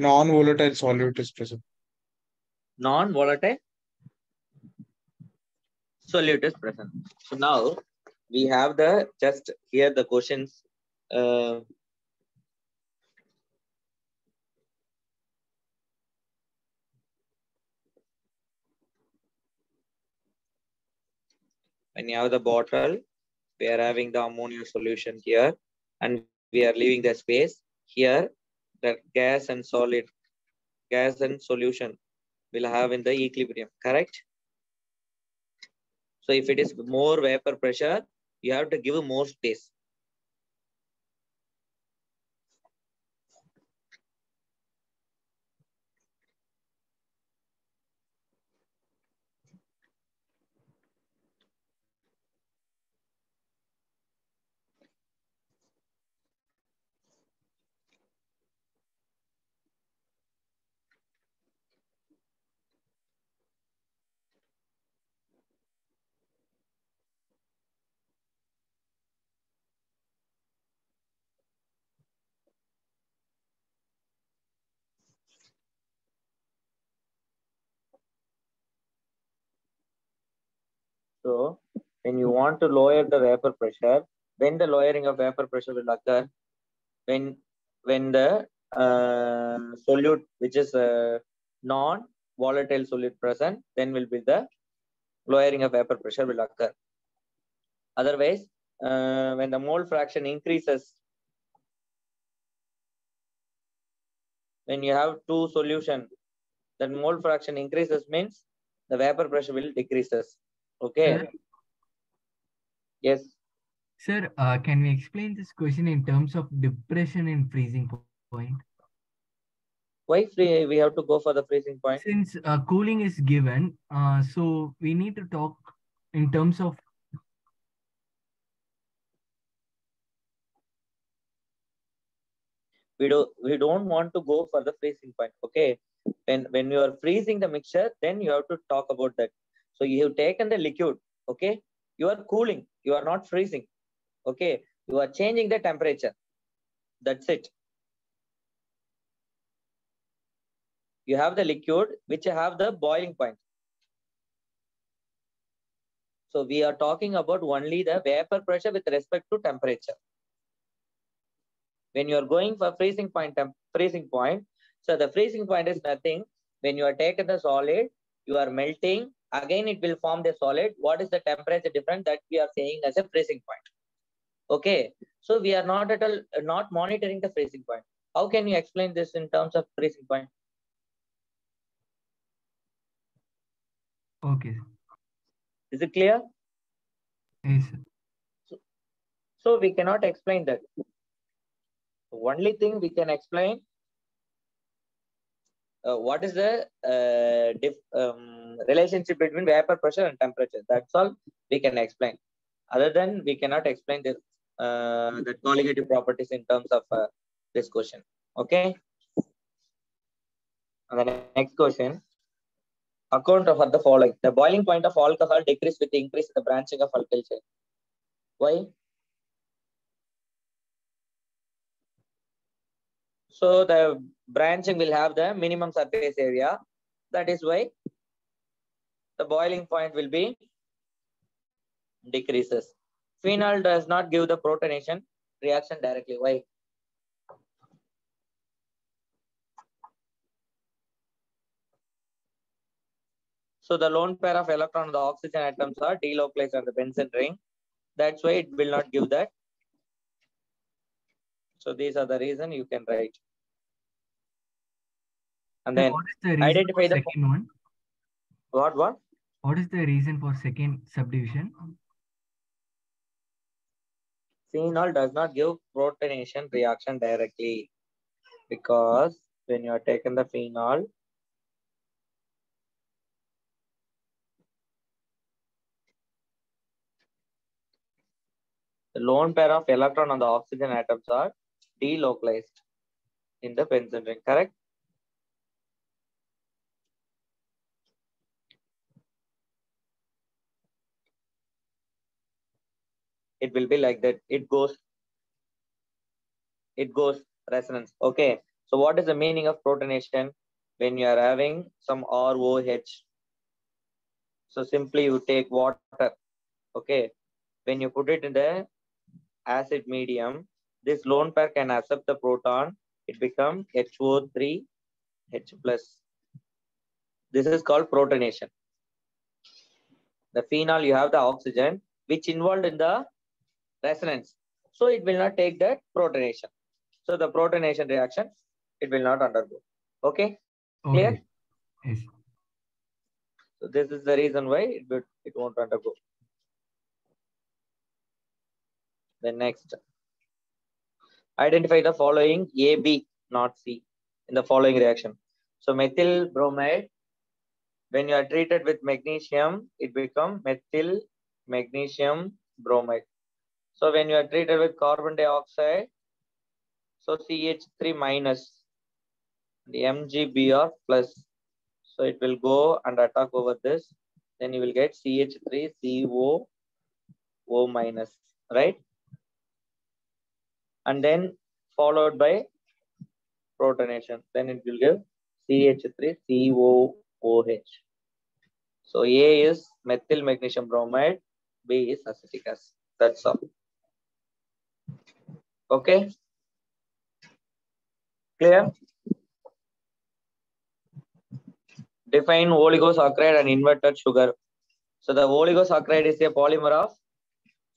Non-volatile solute is present. non-volatile solute is present. So now we have the just here the questions. Uh, when you have the bottle, we are having the ammonia solution here, and we are leaving the space here. The gas and solid, gas and solution will have in the equilibrium, correct? So if it is more vapor pressure, you have to give more space. So when you want to lower the vapor pressure, when the lowering of vapor pressure will occur, when when the uh, solute which is a non-volatile solute present, then will be the lowering of vapor pressure will occur. Otherwise, uh, when the mole fraction increases, when you have two solution, then mole fraction increases means the vapor pressure will decreases. Okay. Sir, Yes. sir uh, can we explain this question in terms of depression and freezing point? Why free? We have to go for the freezing point. Since uh, cooling is given, uh, so we need to talk in terms of we do we don't want to go for the freezing point okay when when you are freezing the mixture then you have to talk about that so you have taken the liquid okay? You are cooling you are not freezing okay? You are changing the temperature. That's it. You have the liquid which have the boiling point. So we are talking about only the vapor pressure with respect to temperature. When you are going for freezing point freezing point so the freezing point is nothing. When you are taking the solid you are melting again it will form the solid. What is the temperature difference that we are saying as a freezing point? Okay. So we are not at all not monitoring the freezing point. How can you explain this in terms of freezing point? Okay. is it clear? Yes, sir. so we cannot explain that. The only thing we can explain what is the uh, um, relationship between vapor pressure and temperature? That's all we can explain. Other than we cannot explain this uh, the colligative properties in terms of uh, this question. Okay? And the next question. Account of the following. The boiling point of alcohol decrease with the increase in the branching of alkyl chain. Why So the branching will have the minimum surface area. That is why the boiling point will be decreases. Phenol does not give the protonation reaction directly. Why? So the lone pair of electron on the oxygen atoms are delocalized on the benzene ring. That's why it will not give that. So these are the reason you can write. And then what is the reason identify for the- second one? what what? What is the reason for second subdivision? Phenol does not give protonation reaction directly because when you are taking the phenol, the lone pair of electron on the oxygen atoms are delocalized in the benzene ring, correct? It will be like that. It goes, it goes resonance. Okay. So what is the meaning of protonation when you are having some ROH? So simply you take water. Okay. When you put it in the acid medium, this lone pair can accept the proton. It becomes HO3 H plus. This is called protonation. The phenol, you have the oxygen, which involved in the resonance. So it will not take that protonation. So the protonation reaction, it will not undergo. Okay. Clear? Yes. So this is the reason why it, will, it won't undergo. Then next, identify the following A, B, not C in the following reaction. So methyl bromide, when you are treated with magnesium, it become methyl magnesium bromide. So when you are treated with carbon dioxide, so CH3 minus, the MgBr plus. So it will go and attack over this. Then you will get CH3 CO O minus, right? And then followed by protonation. Then it will give CH3 COOH. So A is methyl magnesium bromide, B is acetic acid. That's all. Okay. Clear? Define oligosaccharide and inverted sugar. So the oligosaccharide is a polymer of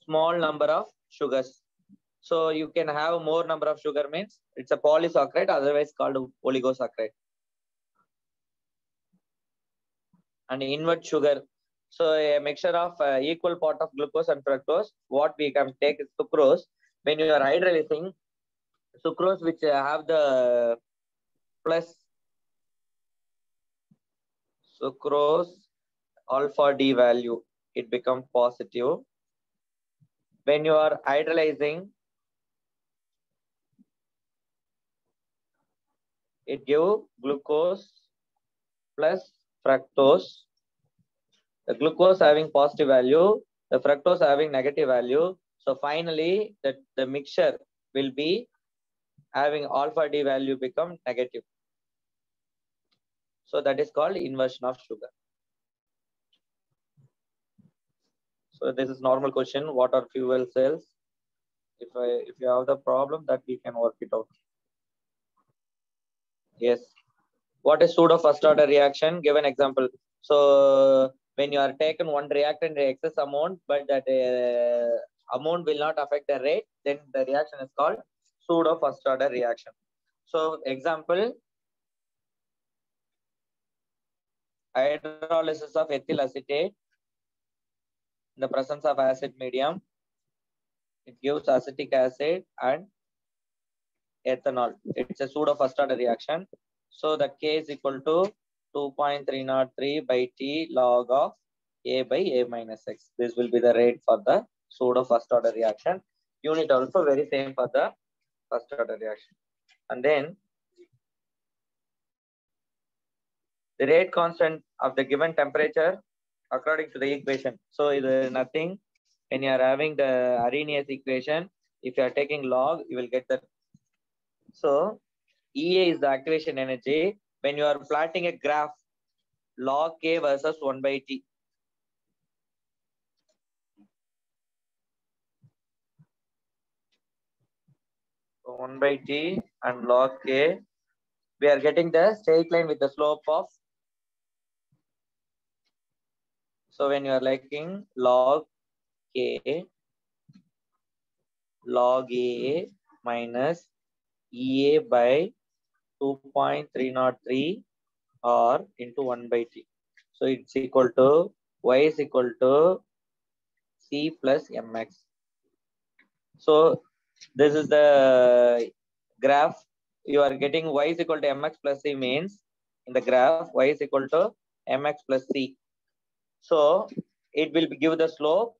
small number of sugars. So you can have more number of sugar means it's a polysaccharide, otherwise called oligosaccharide. And invert sugar. So a mixture of uh, equal part of glucose and fructose. What we can take is sucrose. When you are hydrolyzing, sucrose which uh, have the plus sucrose alpha D value, it become positive. When you are hydrolyzing, it give glucose plus fructose. The glucose having positive value, the fructose having negative value. So finally, the, the mixture will be having alpha D value become negative. So that is called inversion of sugar. So this is normal question. What are fuel cells? If I if you have the problem that we can work it out. Yes. What is pseudo first order reaction? Give an example. So when you are taken one reactant excess amount, but that uh, amount will not affect the rate, then the reaction is called pseudo first order reaction. So example, hydrolysis of ethyl acetate in the presence of acid medium. It gives acetic acid and ethanol. It's a pseudo first order reaction. So the K is equal to 2.303 by T log of A by A minus X. This will be the rate for the pseudo first order reaction. Unit also very same for the first order reaction. And then the rate constant of the given temperature according to the equation. So it is nothing. When you are having the Arrhenius equation, if you are taking log, you will get that. So EA is the activation energy. When you are plotting a graph, log K versus 1 by T. So 1 by t and log k. We are getting the straight line with the slope of. So when you are liking log k log a minus ea by 2.303 or into 1 by t. So it's equal to y is equal to c plus mx. So this is the graph you are getting y is equal to mx plus c means in the graph y is equal to mx plus c. So it will give the slope,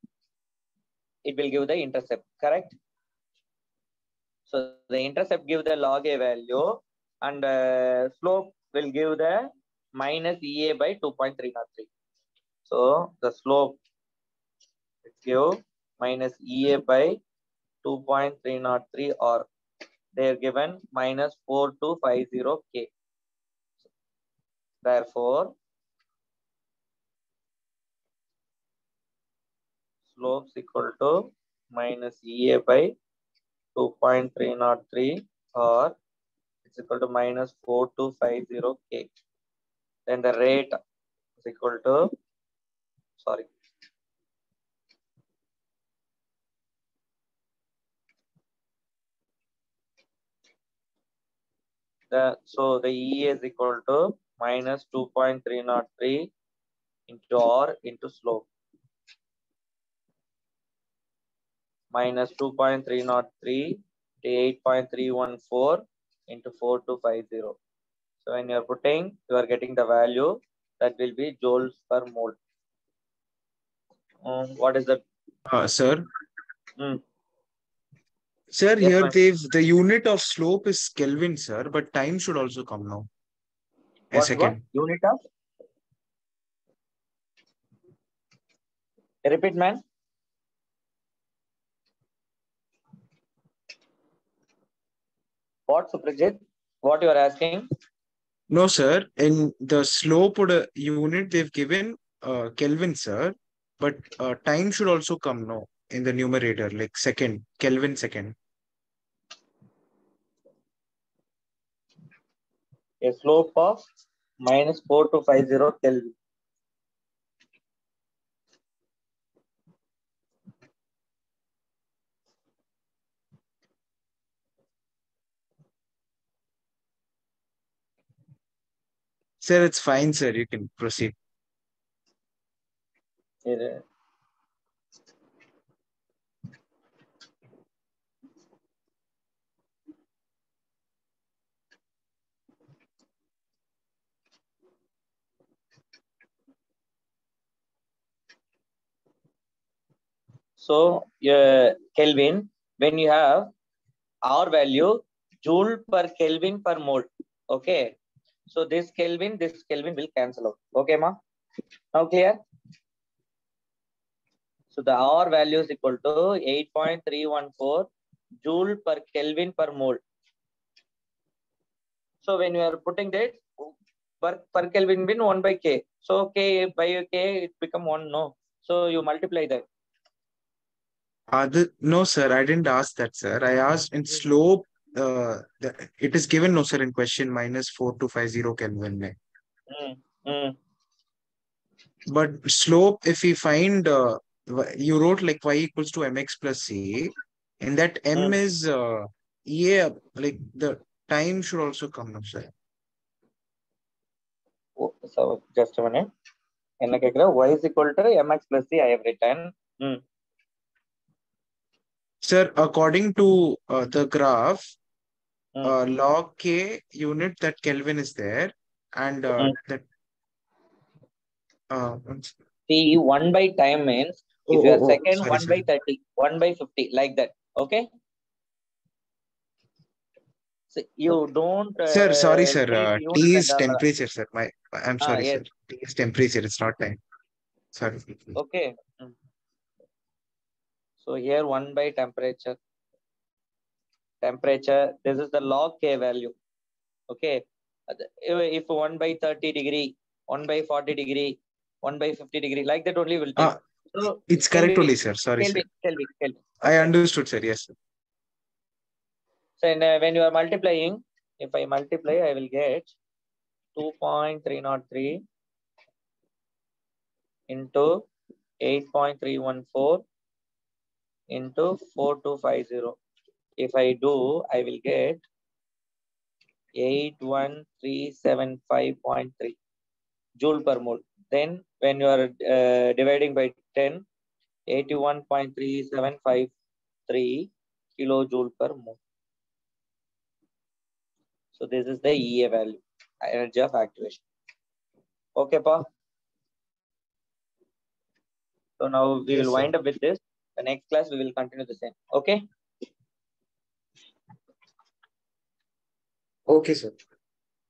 it will give the intercept, correct? So the intercept give the log a value and uh, slope will give the minus EA by 2.303. So the slope give minus EA by 2.303 or they are given minus 4250K. Therefore, slopes equal to minus EA by 2.303 or it's equal to minus 4250K. Then the rate is equal to, sorry, the so the E is equal to minus 2.303 into R into slope. Minus 2.303 to 8.314 into 4250. So when you are putting, you are getting the value that will be joules per mole. Um, what is the Uh, sir. Hmm. Sir, Yes, here they've the unit of slope is Kelvin, sir, but time should also come now. A what, second. what unit of? Repeat, man. What, Suprajit? What you are asking? No, sir. In the slope unit they've given uh, Kelvin, sir, but uh, time should also come now in the numerator, like second, Kelvin second. A slope of minus 4250 Kelvin. Sir, it's fine, sir. You can proceed. So, uh, Kelvin, when you have R value, joule per Kelvin per mole. Okay. So this Kelvin, this Kelvin will cancel out. Okay, ma? Now clear? So the R value is equal to 8.314 joule per Kelvin per mole. So when you are putting that per, per Kelvin bin 1 by K. So K by K it become 1, no. So you multiply that Other, no, sir, I didn't ask that, sir. I asked in slope, uh, the, it is given, no, sir, in question minus 4250 Kelvin. mein. Mm, mm. But slope, if we find, uh, y- you wrote like y equals to mx plus c, and that m Hmm. is uh, EA, like the time should also come now, sir. Oh, So just a minute. என்ன கேக்குற y is equal to mx plus c I have written. Mm. Sir, according to uh, the graph, Hmm. uh, log k unit that Kelvin is there, and uh, Hmm. that. Uh, one See, 1 by time means oh, if you are oh, oh, second, sorry, 1 by sorry. 30, 1 by 50, like that. Okay? So you don't. Sir, sorry, uh, sir. Uh, T is temperature, sir. My, I'm Ah, sorry, yes. sir. T is temperature. It's not time. Sorry. Okay. So here 1 by temperature. Temperature, this is the log K value. Okay. If if 1 by 30 degree, 1 by 40 degree, 1 by 50 degree, like that only will take. Ah, so it's correct only, sir. Sorry, sir. Kelvin, Kelvin, Kelvin. I understood, sir. Yes, sir. So in, uh, when you are multiplying, if I multiply, I will get 2.303 into 8.314 into 4250. If I do, I will get 81375.3 joule per mole. Then when you are uh, dividing by 10, 81.3753 kilojoule per mole. So this is the EA value, energy of activation. Okay, Pa. So now we Yes, will sir. wind up with this. The next class we will continue the same. Okay. Okay, sir.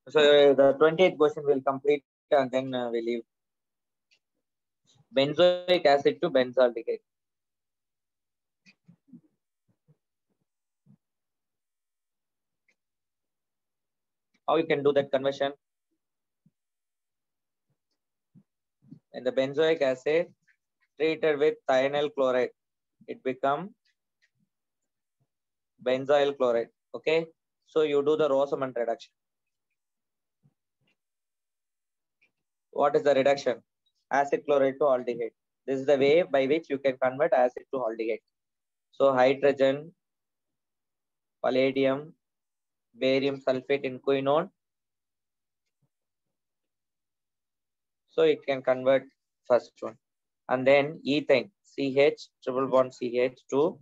So the 28th question will complete and then uh, we leave. Benzoic acid to benzaldehyde. How you can do that conversion? And the benzoic acid treated with thionyl chloride, it become benzyl chloride. Okay. So you do the Rosenmund reduction. What is the reduction? Acid chloride to aldehyde. This is the way by which you can convert acid to aldehyde. So hydrogen, palladium, barium sulfate in quinone. So it can convert first one. And then ethane, CH, triple bond CH2,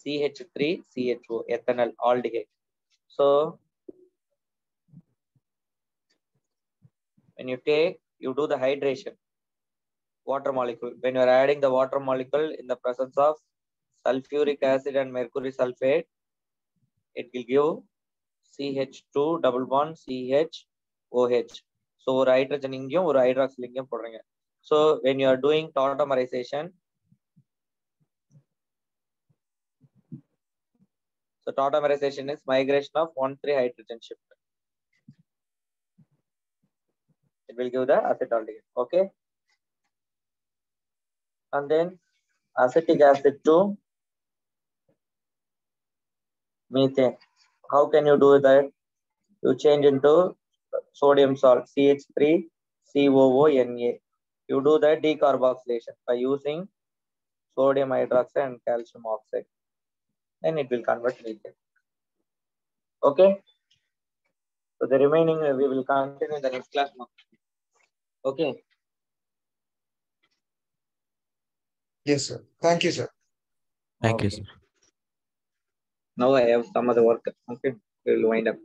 CH3, CH2, ethanol, aldehyde. So when you take, you do the hydration, water molecule. When you are adding the water molecule in the presence of sulfuric acid and mercury sulfate, it will give CH2 double bond CH OH. So ஒரு hydrogen இங்கேயும் ஒரு hydroxyl இங்கேயும் போடுறீங்க So when you are doing tautomerization, so tautomerization is migration of 1,3 hydrogen shift. It will give the acetaldehyde. Okay. And then acetic acid to methane. How can you do that? You change into sodium salt CH3COONA. You do the decarboxylation by using sodium hydroxide and calcium oxide. Then it will convert methane. Okay. So the remaining uh, we will continue in the next class now. Okay. Yes, sir. Thank you, sir. Thank you, sir. Now I have some other work. Okay. We will wind up.